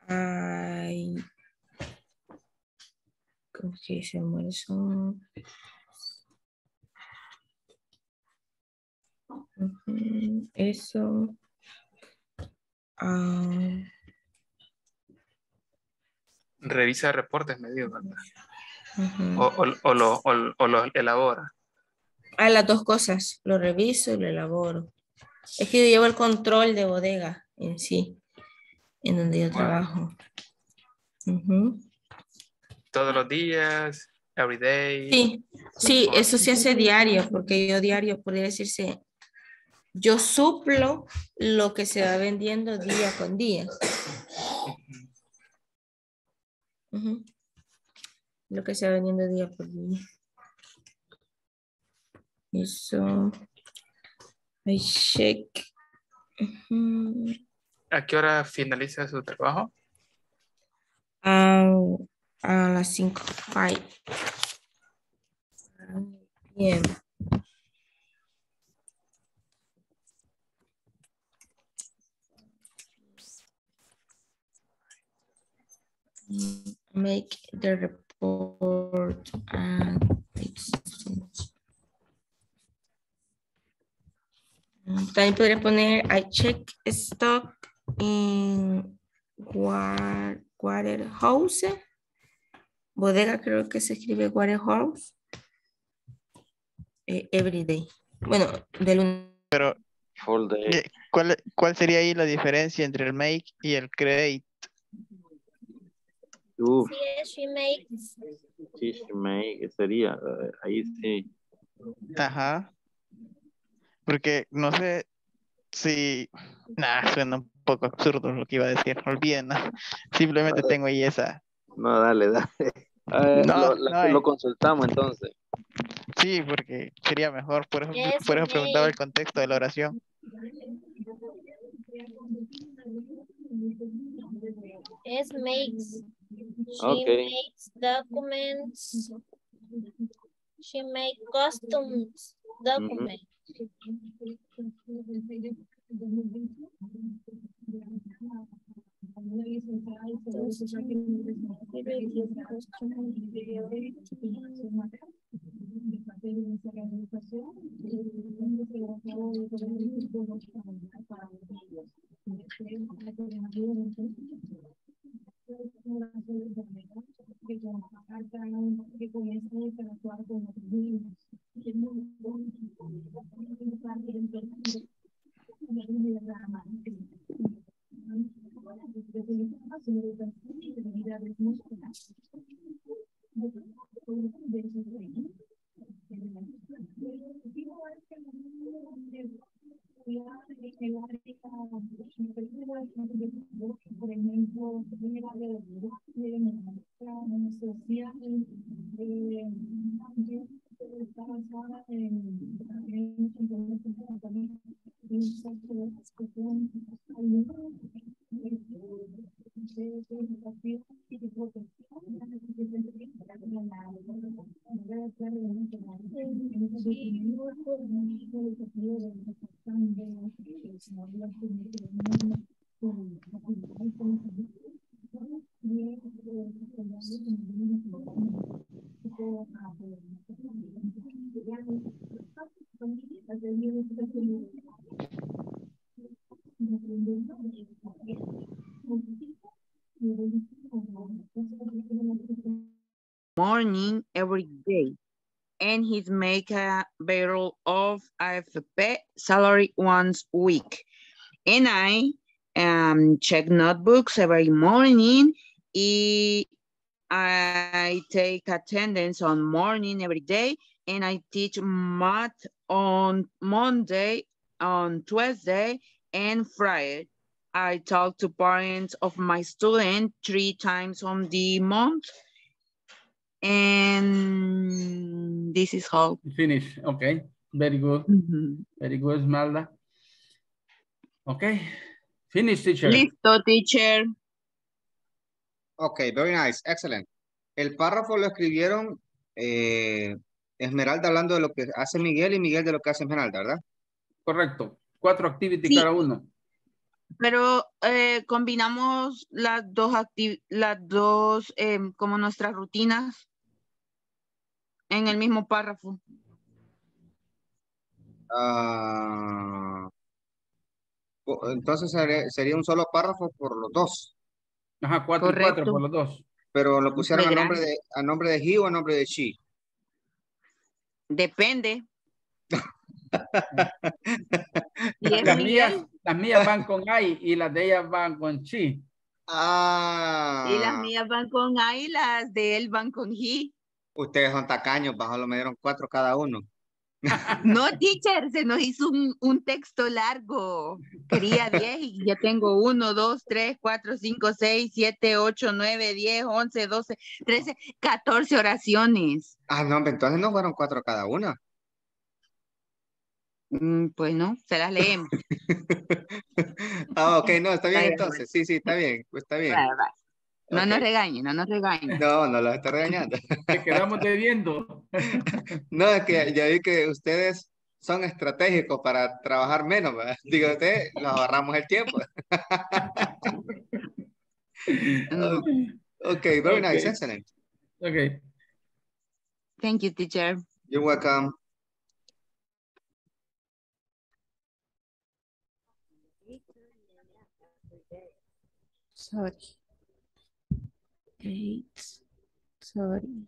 I ¿Cómo que dice almuerzo? Eso. Ah, Revisa reportes, me digo, ¿verdad? O, o, o lo, o, lo elabora. Ah, las dos cosas, lo reviso y lo elaboro. Es que yo llevo el control de bodega en sí, en donde yo trabajo. Ujú. Todos los días every day. Sí, sí, eso se hace diario, porque yo diario podría decirse, yo suplo lo que se va vendiendo día con día. Lo que se va vendiendo día por día. Eso. I check. ¿A qué hora finaliza su trabajo? Ah, a las 5. Bien. Mm, Make the report and. También podría poner I check stock in wa- warehouse. Bodega creo que se escribe warehouse. Eh, every day. Bueno, de lunes. Pero, eh, ¿cuál, ¿cuál sería ahí la diferencia entre el make y el create? Uf, Yes, she makes. sí, sí, me sería, eh, ahí sí. Ajá. Porque no sé si... Nah, suena un poco absurdo lo que iba a decir. Olviden. Simplemente tengo ahí esa... No, dale, dale. Eh, No, lo, la- no, lo consultamos entonces. Sí, porque sería mejor. Por eso, Yes, por eso preguntaba el contexto de la oración. Es makes. She Okay. makes documents. She makes customs documents que comienzan a interactuar con los niños, que es muy importante, de morning every day. And he's make a barrel of AFP salary once a week. And I um, check notebooks every morning. I, I take attendance on morning every day. And I teach math on Monday, on Tuesday, and Friday. I talk to parents of my student three times on the month. And this is all. Finish. Okay. Very good. Very good, Esmeralda. Okay. Finish, teacher. Listo, teacher. Ok, very nice, excellent. El párrafo lo escribieron eh, Esmeralda hablando de lo que hace Miguel y Miguel de lo que hace Esmeralda, ¿verdad? Correcto. Cuatro activities Sí. cada uno. Pero eh, combinamos las dos, acti- las dos em, como nuestras rutinas en el mismo párrafo. Ah, o- entonces sería, sería un solo párrafo por los dos. Ajá, cuatro y cuatro por los dos. Pero lo pusieron a nombre de, a nombre de he o a nombre de she. Depende. Las mías, las mías van con I y las de ellas van con she. y las Ah, mías van con I, las de él van con he. Ustedes son tacaños, bajo lo me dieron cuatro cada uno. No, teacher, se nos hizo un, un texto largo. Quería 10 y ya tengo 1, 2, 3, 4, 5, 6, 7, 8, 9, 10, 11, 12, 13, 14 oraciones. Ah, no, entonces no fueron cuatro cada uno. Mm, Pues no, se las leemos. Ah, ok, no, está bien entonces. Sí, sí, está bien, pues está bien. No nos Ok. regañen, no nos regañen. No, no los estoy regañando. Te quedamos debiendo. No, es que ya vi que ustedes son estratégicos para trabajar menos, ¿verdad? Digo, ustedes los ahorramos el tiempo. Ok, very nice, excellent. Okay. Thank you, teacher. You're welcome. Sorry. Eight. Sorry.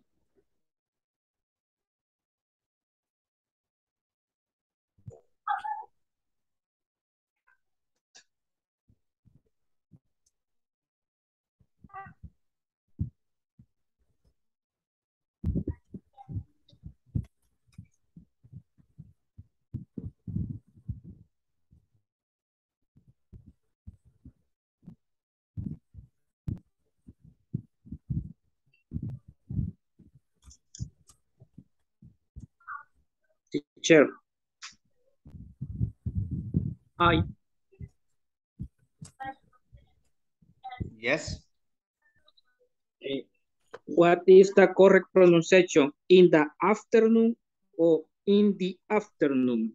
Teacher. I, Yes. eh, what is the correct pronunciation? In the afternoon or in the afternoon?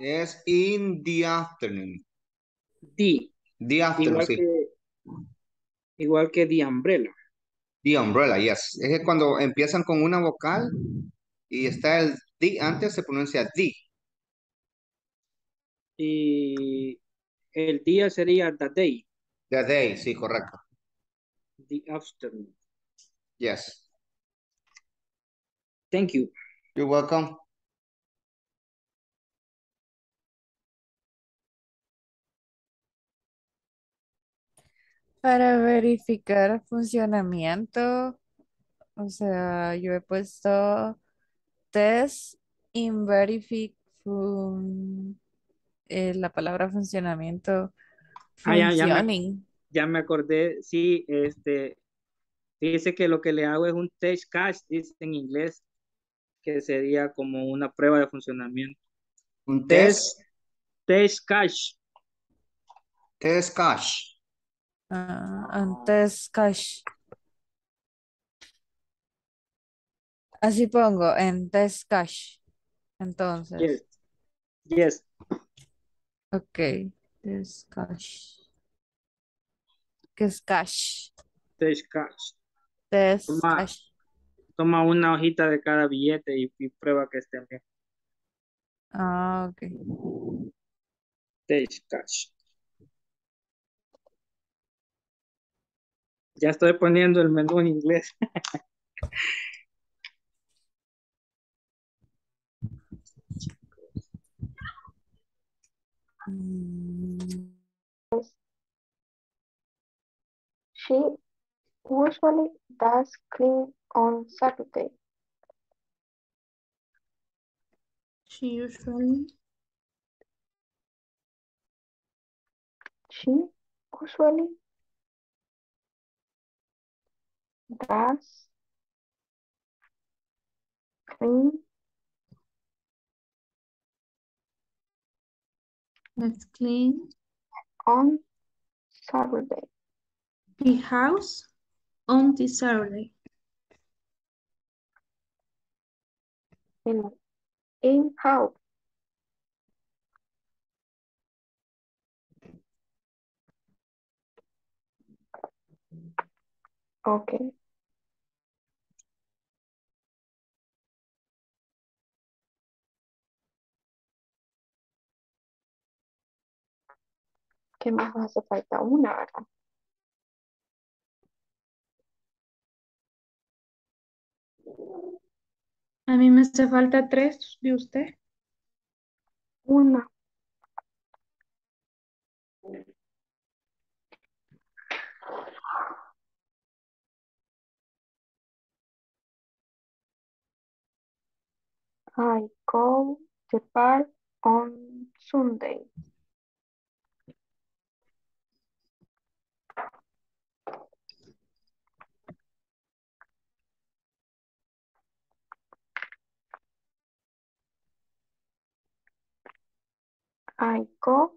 Yes, in the afternoon. The. The afternoon, Igual sí. que, igual que the umbrella. The umbrella, yes. Es cuando empiezan con una vocal y está el the antes se pronuncia the. Y el día sería the day, The day, sí, correcto. the afternoon. Yes. Thank you. You're welcome. Para verificar funcionamiento, o sea, yo he puesto test in verific fun- eh, la palabra funcionamiento Ah, ya, ya me- functioning. Ya me acordé, sí, este, dice que lo que le hago es un test cache, dice en inglés, que sería como una prueba de funcionamiento. Un Test, test cache. Test cache. Ah, un test cache. Así pongo en test cache. Entonces, Yes. Yes. ok, test cache. ¿Qué es cache? Test cache. Test Toma, cache. toma una hojita de cada billete y, y prueba que esté bien. Ah, ok. Test cache. Ya estoy poniendo el menú en inglés. She usually does clean on Saturday. She usually She usually does clean let's clean on Saturday. the house on this Saturday. In, in house. Okay. ¿Qué más hace falta? Una, ¿verdad? A mí me hace falta tres de usted. Una. I go the park on Sunday. I go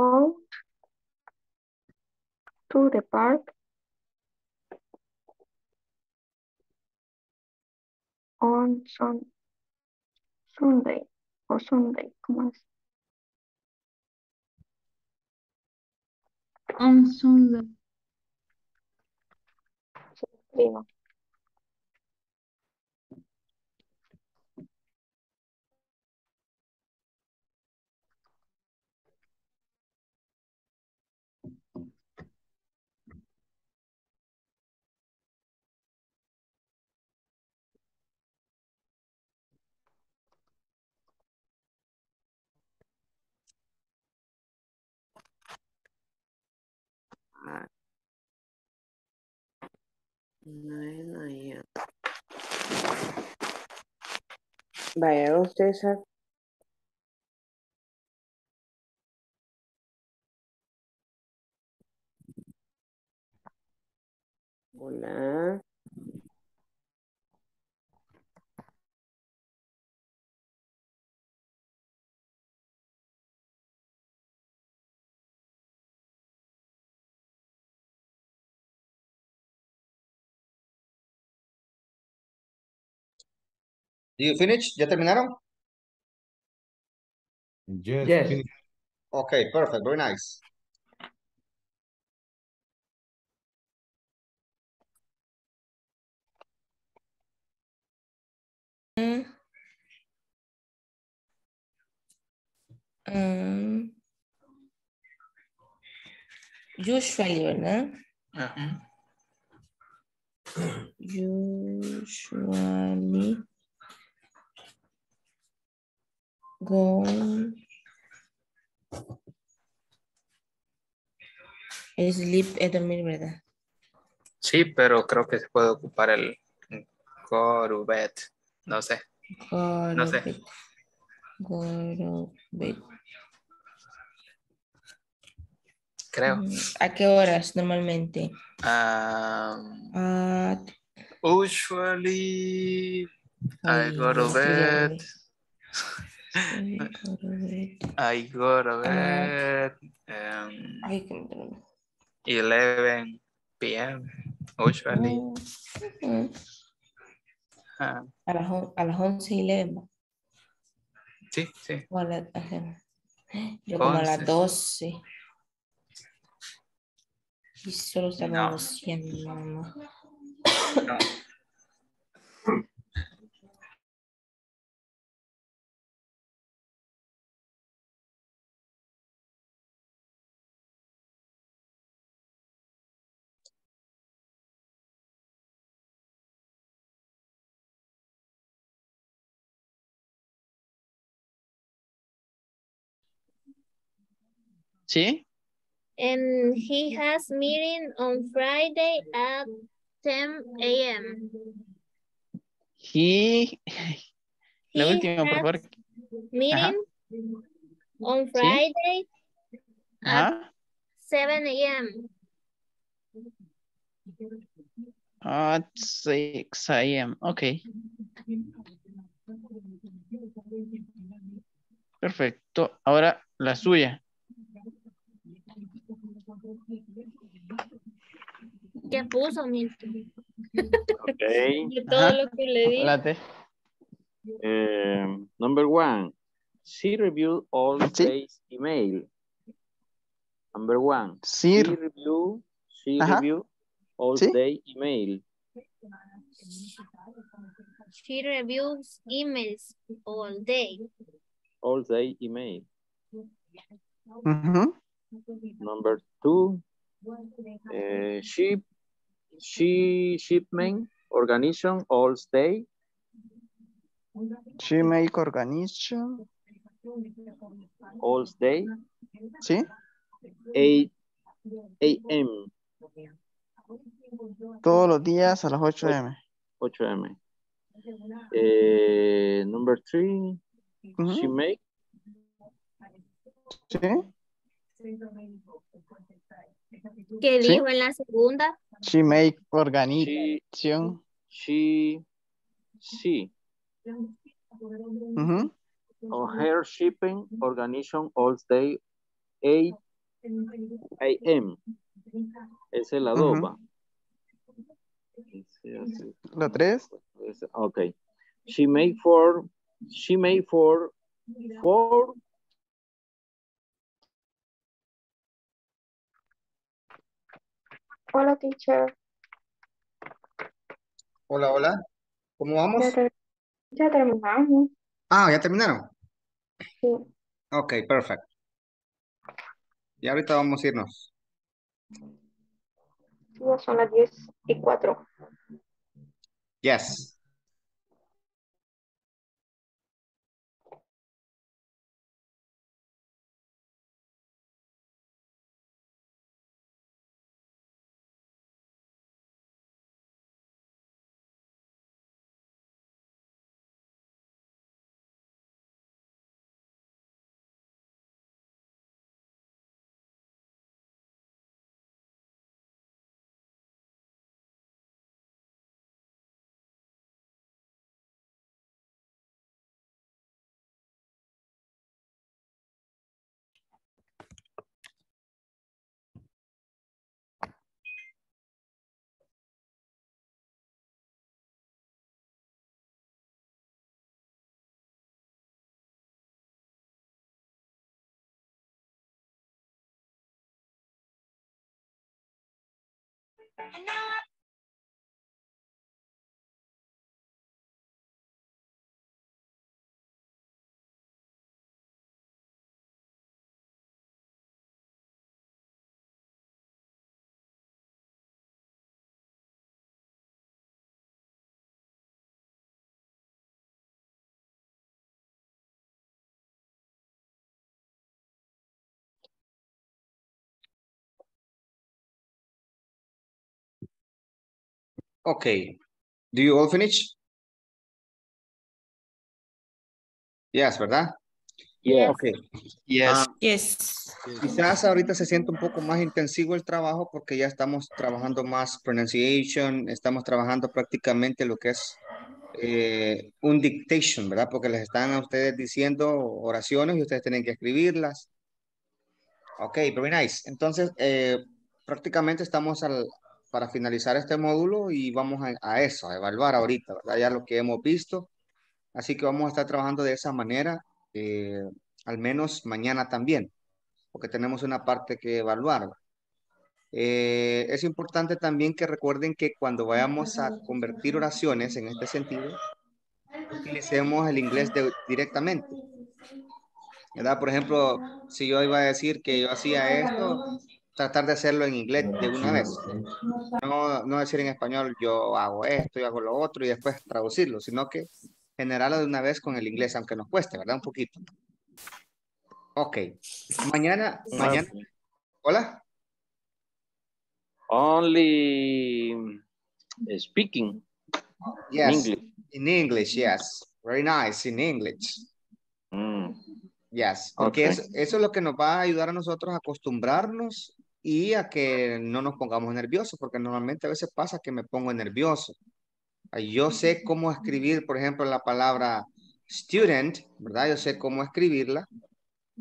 out to the park. On sun Sunday. O Sunday, ¿cómo es? On Sunday. 9 a.m. Vayan ustedes a Hola. You finish? ¿Ya terminaron? Yes. Yes. finish. Okay, perfect. Very nice. Um, usually, ¿verdad? Ajá. Usually go sleep es dormir, ¿verdad? Sí, pero creo que se puede ocupar el go to bed. No sé. Go No sé. bed. Go to bed. Creo. Mm, ¿A qué horas normalmente? Um, usually I go to bed. I go to bed. Um, Ay, que me duele. 11 p.m. Usually. A las, a las 11 y 11. sí, sí. O a la- ajá. Yo como a las 11. 12. Y solo estaba No. haciendo mamá. No. ¿Sí? And he has meeting on Friday at 10 a.m. He... La He última, por favor. Meeting on Friday at Ajá. 7 a.m. At 6 a.m. Ok. Perfecto. Ahora la suya. ¿Qué puso, Milton? Okay. De todo lo que le di. Um, number one, she reviewed all days email. Number one, Sí. she reviewed, she Ajá. reviewed all Sí. day email. She reviews emails all day. All day email. Number two, uh, she she shipment organization all day. She make organization. all day. ¿Sí? 8 a.m. Todos los días a las 8 am. 8 a.m. Eh, number three, she make. Sí. ¿Qué Sí. dijo en la segunda? She make organización. She, she, Ujú. on her shipping organization all day 8 a.m. Esa es la doba. Ese hace- La tres. Okay. She made for, she made for, for, Hola, teacher. Hola, hola. ¿Cómo vamos? Ya, ter- ya terminamos. Ah, ¿ya terminaron? Sí. Ok, perfecto. Y ahorita vamos a irnos. Ya son las 10 y 4. Yes. And now I'm Okay. Do you all finish? Yes, ¿verdad? Yes. Okay. Yes. Ah, Yes. Quizás ahorita se siente un poco más intensivo el trabajo porque ya estamos trabajando más pronunciation, estamos trabajando prácticamente lo que es eh, un dictation, ¿verdad? Porque les están a ustedes diciendo oraciones y ustedes tienen que escribirlas. Ok, very nice. Entonces, eh, prácticamente estamos al, para finalizar este módulo y vamos a, a eso, a evaluar ahorita, ¿verdad? Ya lo que hemos visto. Así que vamos a estar trabajando de esa manera, eh, al menos mañana también, porque tenemos una parte que evaluar. Eh, es importante también que recuerden que cuando vayamos a convertir oraciones en este sentido, utilicemos el inglés de- directamente. ¿Verdad? Por ejemplo, si yo iba a decir que yo hacía esto, tratar de hacerlo en inglés de una vez. No, no decir en español, yo hago esto, yo hago lo otro y después traducirlo, sino que generarlo de una vez con el inglés, aunque nos cueste, ¿verdad? Un poquito. Ok. Mañana, mañana. Hola. Only speaking. Yes. English. In English, yes. Very nice, in English. Mm. Yes, porque Ok. eso, eso es lo que nos va a ayudar a nosotros a acostumbrarnos y a que no nos pongamos nerviosos, porque normalmente a veces pasa que me pongo nervioso. Yo sé cómo escribir, por ejemplo, la palabra student, ¿verdad? Yo sé cómo escribirla,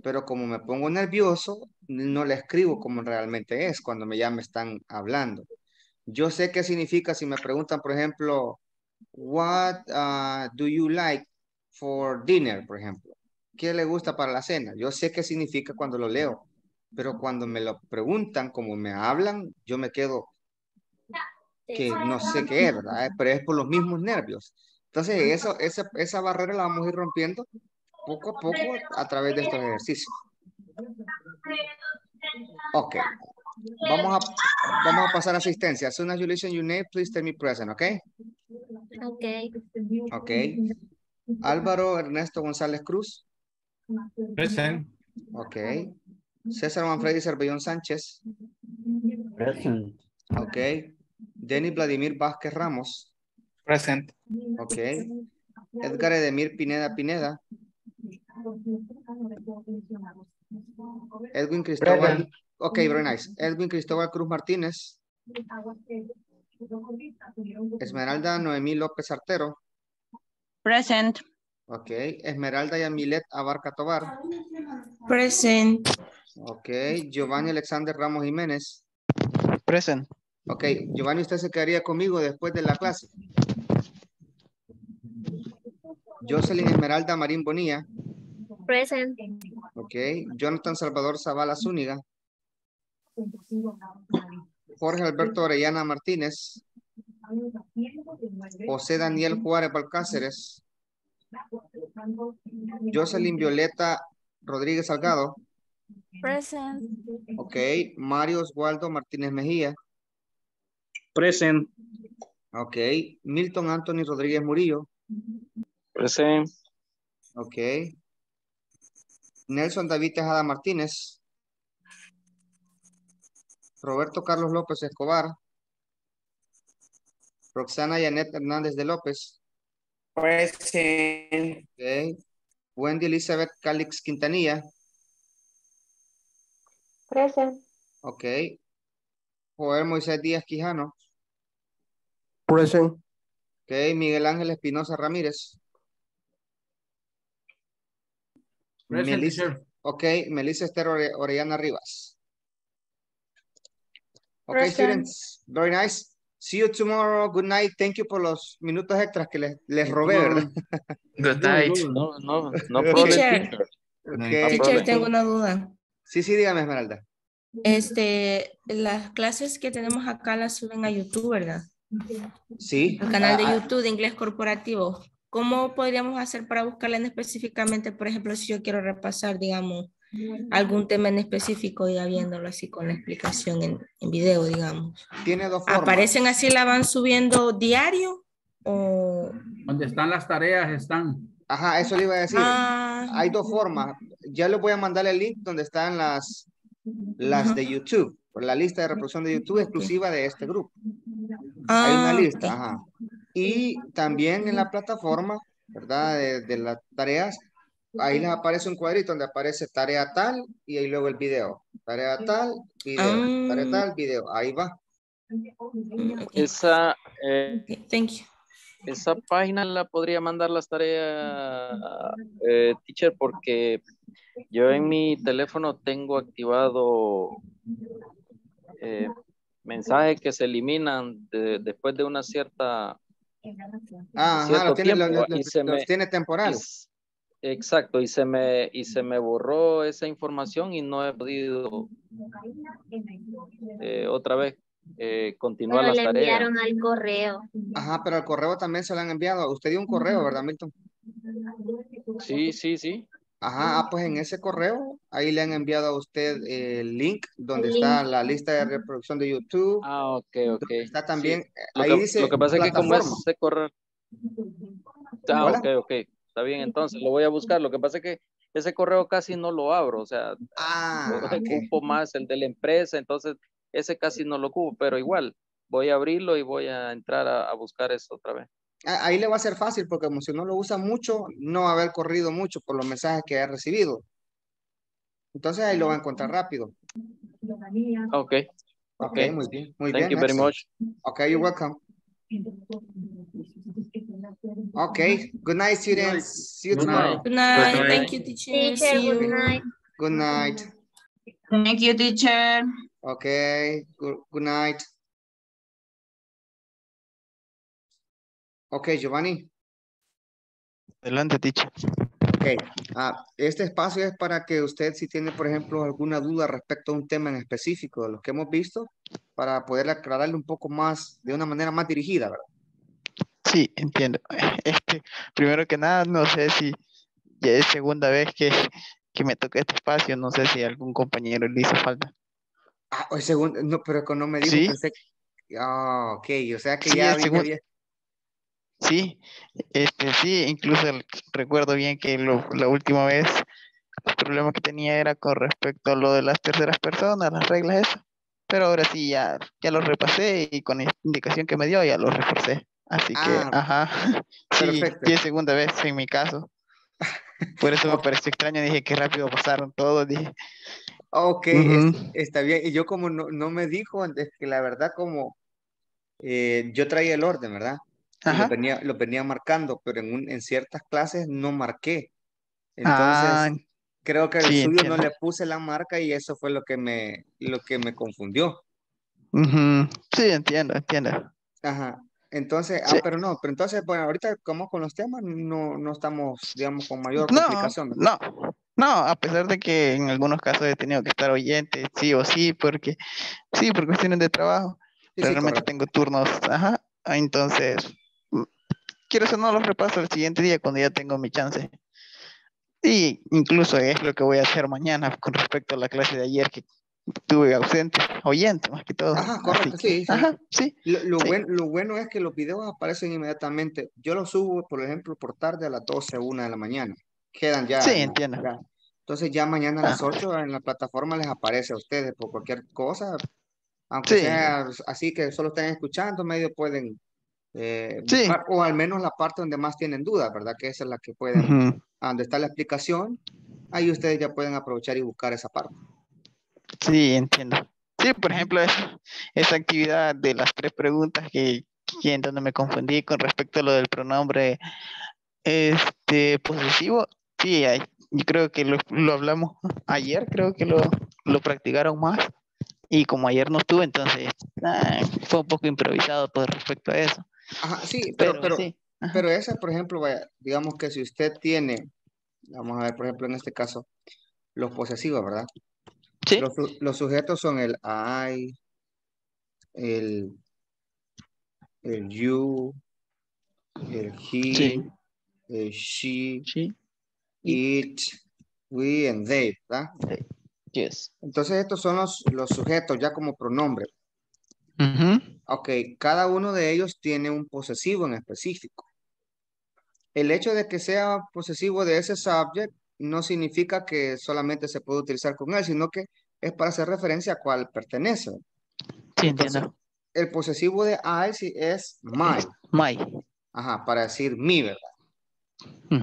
pero como me pongo nervioso, no la escribo como realmente es cuando me ya me están hablando. Yo sé qué significa si me preguntan, por ejemplo, what uh, do you like for dinner, por ejemplo? ¿Qué le gusta para la cena? Yo sé qué significa cuando lo leo, pero cuando me lo preguntan, como me hablan, yo me quedo que no sé qué es, ¿verdad? Pero es por los mismos nervios. Entonces, eso, esa, esa barrera la vamos a ir rompiendo poco a poco a través de estos ejercicios. Ok. Vamos a, vamos a pasar a asistencia. As soon as you listen your name, please tell me present, ¿ok? Ok. Ok. Álvaro Ernesto González Cruz. Present. Ok. César Manfredi Cervellón Sánchez. Present. Ok. Denis Vladimir Vázquez Ramos. Present. Ok. Edgar Edemir Pineda Pineda. Edwin Cristóbal. Present. Ok, very nice. Edwin Cristóbal Cruz Martínez. Esmeralda Noemí López Artero. Present. Ok. Esmeralda Yamilet Abarca Tobar. Present. Ok. Giovanni Alexander Ramos Jiménez. Present. Ok. Giovanni, usted se quedaría conmigo después de la clase. Jocelyn Esmeralda Marín Bonilla. Present. Ok. Jonathan Salvador Zavala Zúñiga. Jorge Alberto Orellana Martínez. José Daniel Juárez Balcáceres. Jocelyn Violeta Rodríguez Salgado. Present. Ok. Mario Oswaldo Martínez Mejía. Present. Ok. Milton Anthony Rodríguez Murillo. Present. Ok. Nelson David Tejada Martínez. Roberto Carlos López Escobar. Roxana Yanet Hernández de López. Present. Ok. Wendy Elizabeth Calix Quintanilla. Present. Ok. Joel Moisés Díaz Quijano. Present. Ok. Miguel Ángel Espinosa Ramírez. Present, Melissa, ok. Melissa Esther Ore- Orellana Rivas. Ok, Present. students. Very nice. See you tomorrow. Good night. Thank you por los minutos extras que les, les robé, ¿verdad? Good night. No, no, no problem, Teacher. teacher. Ok. Teacher, tengo una duda. Sí, sí, dígame, Esmeralda. Este, las clases que tenemos acá las suben a YouTube, ¿verdad? Sí. Al canal de Ah, ah, YouTube de Inglés Corporativo. ¿Cómo podríamos hacer para buscarla en específicamente, por ejemplo, si yo quiero repasar, digamos, algún tema en específico, ya viéndolo así con la explicación en, en video, digamos? Tiene dos formas. ¿Aparecen así, la van subiendo diario? O... Donde están las tareas están. Ajá, eso le iba a decir. Ah. Hay dos formas. Ya les voy a mandar el link donde están las, las de YouTube. La lista de reproducción de YouTube exclusiva de este grupo. Hay una Ah, lista, ajá. Y también en la plataforma, ¿verdad? De, de las tareas, ahí les aparece un cuadrito donde aparece tarea tal y ahí luego el video. Tarea tal, video. Tarea Ah. tal, video. Ahí va. Esa, eh, Thank you. Esa página la podría mandar las tareas, eh, teacher, porque yo en mi teléfono tengo activado eh, mensajes que se eliminan de- después de una cierta Ah, ajá, cierto lo tiene, lo- tiempo lo- y se los me- tiene temporal. y s- exacto, y se me y se me borró esa información y no he podido eh, otra vez eh, continuar Pero las le tareas. enviaron al correo. Ajá, pero el correo también se lo han enviado. Usted dio un correo, ¿verdad, Milton? Sí, sí, sí. Ajá, ah, pues en ese correo, ahí le han enviado a usted el link donde El está link. la lista de reproducción de YouTube. Ah, ok, ok. Está también, Sí. Lo ahí que, dice lo que pasa es que como plataforma. ese correo. Ah, Hola. ok, ok. Está bien, entonces lo voy a buscar. Lo que pasa es que ese correo casi no lo abro, o sea, Ah, ocupo más el de la empresa, entonces ese casi no lo ocupo, pero igual voy a abrirlo y voy a entrar a, a buscar eso otra vez. Ah, Ahí le va a ser fácil porque como si no lo usa mucho, no va a haber corrido mucho por los mensajes que ha recibido. Entonces ahí lo va a encontrar rápido. Ok. Ok, muy bien, muy Thank bien. you very much. Okay, you're welcome. Okay, good night, students. See you Good tomorrow. night. Good night. Good night. Thank you, teacher. Teacher, See good night. Good night. Thank you, teacher. Okay, good, good night. Okay, Giovanni. Adelante, teacher. Ok, ah, este espacio es para que usted si tiene, por ejemplo, alguna duda respecto a un tema en específico de los que hemos visto, para poder aclararle un poco más, de una manera más dirigida, ¿verdad? Sí, entiendo. Este, primero que nada, no sé si ya es segunda vez que, que me toca este espacio, no sé si algún compañero le hizo falta. Ah, o segundo, no, pero que no me dijo, Sí. pensé que- Ah, ok, o sea que Sí, ya el vi- Sí, este, sí, incluso el- recuerdo bien que lo- la última vez el problema que tenía era con respecto a lo de las terceras personas, las reglas eso. Pero ahora sí ya, ya lo repasé y con la indicación que me dio ya lo reforcé. Así que, Ah, ajá. Sí, perfecto. y es segunda vez en mi caso. Por eso me pareció extraño, dije qué rápido pasaron todos, dije. Ok, es- Ujú. está bien. Y yo como no, no me dijo, es que la verdad como eh, yo traía el orden, ¿verdad? Y lo Ajá. venía, lo venía marcando, pero en, un- en ciertas clases no marqué. Ah, Entonces, creo que el sí, suyo no le puse la marca y eso fue lo que me, lo que me confundió. Ujú. Sí, entiendo, entiendo. Ajá. Entonces, ah, Sí. pero no, pero entonces, bueno, ahorita como con los temas no, no estamos, digamos, con mayor No, complicación, ¿verdad? no, no, a pesar de que en algunos casos he tenido que estar oyente, sí o sí, porque, sí, por cuestiones de trabajo. Sí, sí, Realmente correcto. tengo turnos, ajá, entonces, mm, quiero hacer no los repaso el siguiente día cuando ya tengo mi chance. Y incluso es lo que voy a hacer mañana con respecto a la clase de ayer que tuve ausente, oyente más que todo. Ajá, correcto, que, sí, sí. ajá, sí, Lo, lo sí. buen- lo bueno es que los videos aparecen inmediatamente. Yo los subo, por ejemplo, por tarde a las 12, 1 de la mañana. Quedan ya, Sí, entiendo. ya. Entonces ya mañana a las Ah, 8 en la plataforma les aparece a ustedes por cualquier cosa, aunque sí, sea así que solo estén escuchando, medio pueden eh, sí. buscar, o al menos la parte donde más tienen dudas, ¿verdad? Que esa es la que pueden, ujú, a donde está la explicación, ahí ustedes ya pueden aprovechar y buscar esa parte. Sí, entiendo. Sí, por ejemplo, esa, esa actividad de las tres preguntas que, que en donde me confundí con respecto a lo del pronombre este posesivo, sí, hay- yo creo que lo, lo hablamos ayer, creo que lo, lo practicaron más. Y como ayer no estuve, entonces ah, fue un poco improvisado por respecto a eso. Ajá, sí, pero, Pero pero, sí, ajá. pero esa, por ejemplo, vaya, digamos que si usted tiene, vamos a ver, por ejemplo, en este caso, los posesivos, ¿verdad? Sí, Los, su- los sujetos son el I, el, el you, el he, sí, el she, sí. It, we, and they, ¿verdad? yes. Entonces estos son los, los sujetos ya como pronombre. Ok, cada uno de ellos tiene un posesivo en específico. El hecho de que sea posesivo de ese subject no significa que solamente se puede utilizar con él, sino que es para hacer referencia a cuál pertenece. Sí, Entonces, entiendo. el posesivo de I es my, my. ajá, para decir mi, ¿verdad?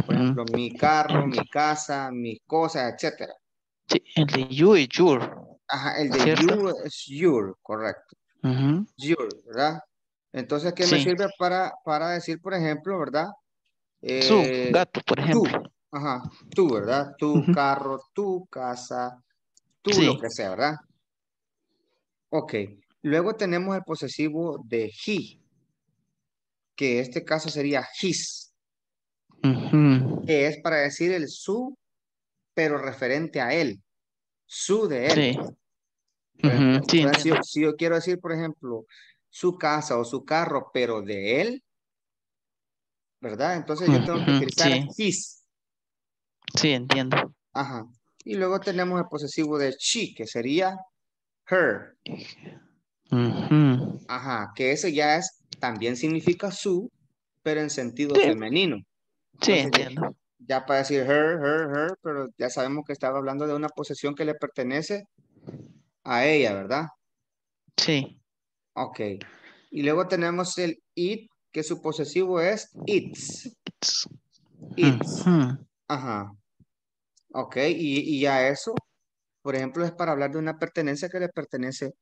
Por ejemplo, mi carro, mi casa, mis cosas, etcétera. sí, el de you y your, Ajá, el de ¿cierto? you es your, correcto. Your, ¿verdad? Entonces, ¿qué me sirve para, para decir, por ejemplo, ¿verdad? Su, Eh, gato, por tú, ejemplo. ajá, tú, ¿verdad? Tu carro, tu casa, tú lo que sea, ¿verdad? Ok. Luego tenemos el posesivo de he, que en este caso sería his, Que es para decir el su, pero referente a él, su de él. Sí. Sí, si, yo, si yo quiero decir, por ejemplo, su casa o su carro, pero de él, ¿verdad? Entonces yo tengo que utilizar Sí, his. sí, entiendo. Ajá. Y luego tenemos el posesivo de she, que sería her. Ajá, que ese ya es, también significa su, pero en sentido Sí, femenino. Sí, Entonces entiendo. ya para decir her, her, her, pero ya sabemos que estaba hablando de una posesión que le pertenece a ella, ¿verdad? Sí. Ok. Y luego tenemos el it, que su posesivo es its. Its. Ajá. Ok. Y, y ya eso, por ejemplo, es para hablar de una pertenencia que le pertenece,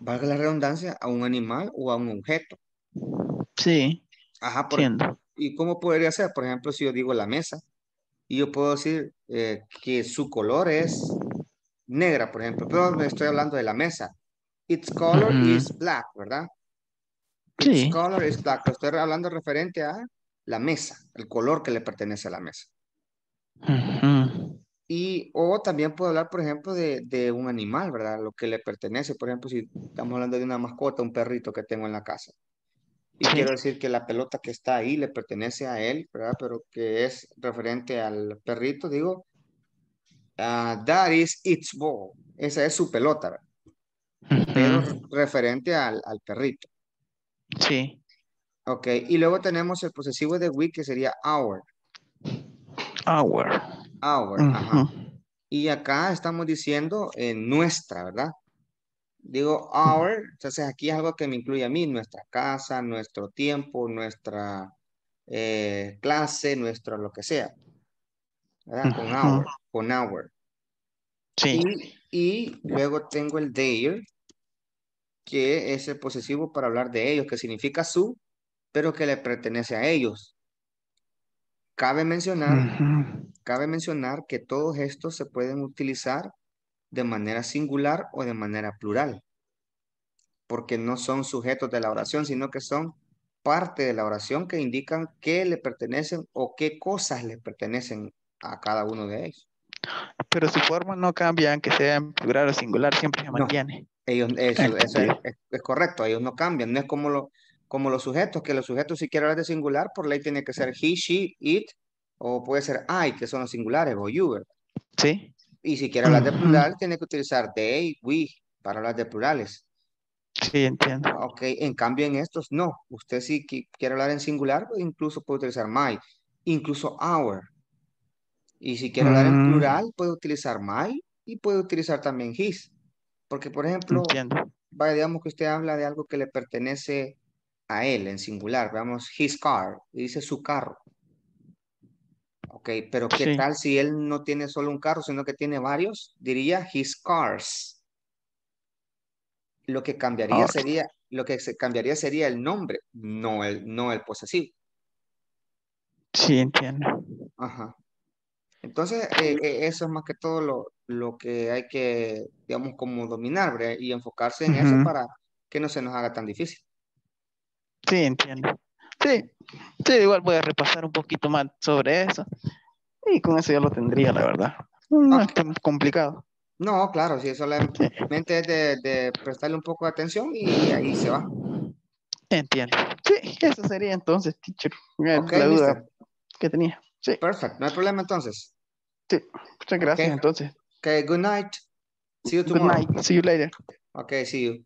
valga la redundancia, a un animal o a un objeto. Sí, Ajá. Por, entiendo. ¿Y cómo podría ser? Por ejemplo, si yo digo la mesa, y yo puedo decir eh, que su color es negra, por ejemplo, pero me estoy hablando de la mesa. Its color is Ujú, black, ¿verdad? Its Sí. color is black. Estoy hablando referente a la mesa, el color que le pertenece a la mesa. Y, o también puedo hablar, por ejemplo, de, de un animal, ¿verdad? Lo que le pertenece. Por ejemplo, si estamos hablando de una mascota, un perrito que tengo en la casa. Y Sí. quiero decir que la pelota que está ahí le pertenece a él, ¿verdad? Pero que es referente al perrito, digo, ah, that is its ball. Esa es su pelota, ¿verdad? Pero referente al, al perrito. Sí. Ok, y luego tenemos el posesivo de we, que sería our. Our. Our, ajá. Y acá estamos diciendo en nuestra, ¿verdad? Digo our, entonces aquí es algo que me incluye a mí, nuestra casa, nuestro tiempo, nuestra eh, clase, nuestro lo que sea. ¿Verdad? Con our, con our. Sí. Y, y luego tengo el their, que es el posesivo para hablar de ellos, que significa su, pero que le pertenece a ellos. Cabe mencionar, cabe mencionar que todos estos se pueden utilizar de manera singular o de manera plural, porque no son sujetos de la oración, sino que son parte de la oración que indican qué le pertenecen o qué cosas le pertenecen a cada uno de ellos. Pero su forma no cambia, aunque sea en plural o singular, siempre se No. mantiene. Ellos, eso, eso es, Entendido. es- es correcto, ellos no cambian, no es como, lo, como los sujetos, que los sujetos si quieren hablar de singular, por ley tiene que ser he, she, it, o puede ser I, que son los singulares, o you, ¿verdad? Sí. Y si quiere hablar de plural, tiene que utilizar they, we, para hablar de plurales. Sí, entiendo. Ok, en cambio en estos no. Usted si qui- quiere hablar en singular, pues, incluso puede utilizar my, incluso our. Y si quiere hablar en Mm. plural, puede utilizar my y puede utilizar también his. Porque, por ejemplo, vaya, digamos que usted habla de algo que le pertenece a él en singular, veamos his car, y dice su carro. Ok, pero ¿qué Sí. tal si él no tiene solo un carro, sino que tiene varios? Diría his cars. Lo que cambiaría sería, lo que se cambiaría sería el nombre, no el, no el posesivo. Sí, entiendo. Ajá. Entonces, eh, eh, eso es más que todo lo, lo que hay que, digamos, como dominar, ¿verdad? Y enfocarse en eso para que no se nos haga tan difícil. Sí, entiendo. Sí, sí, igual voy a repasar un poquito más sobre eso. Y con eso ya lo tendría, la verdad. No es tan complicado. No, claro, sí, solamente es de, de prestarle un poco de atención y ahí se va. Entiendo. Sí, eso sería entonces, teacher. La duda mister. que tenía. Sí. Perfecto, no hay problema entonces. Sí, muchas gracias entonces. Okay, good night. See you Good tomorrow. night. See you later. Okay, see you.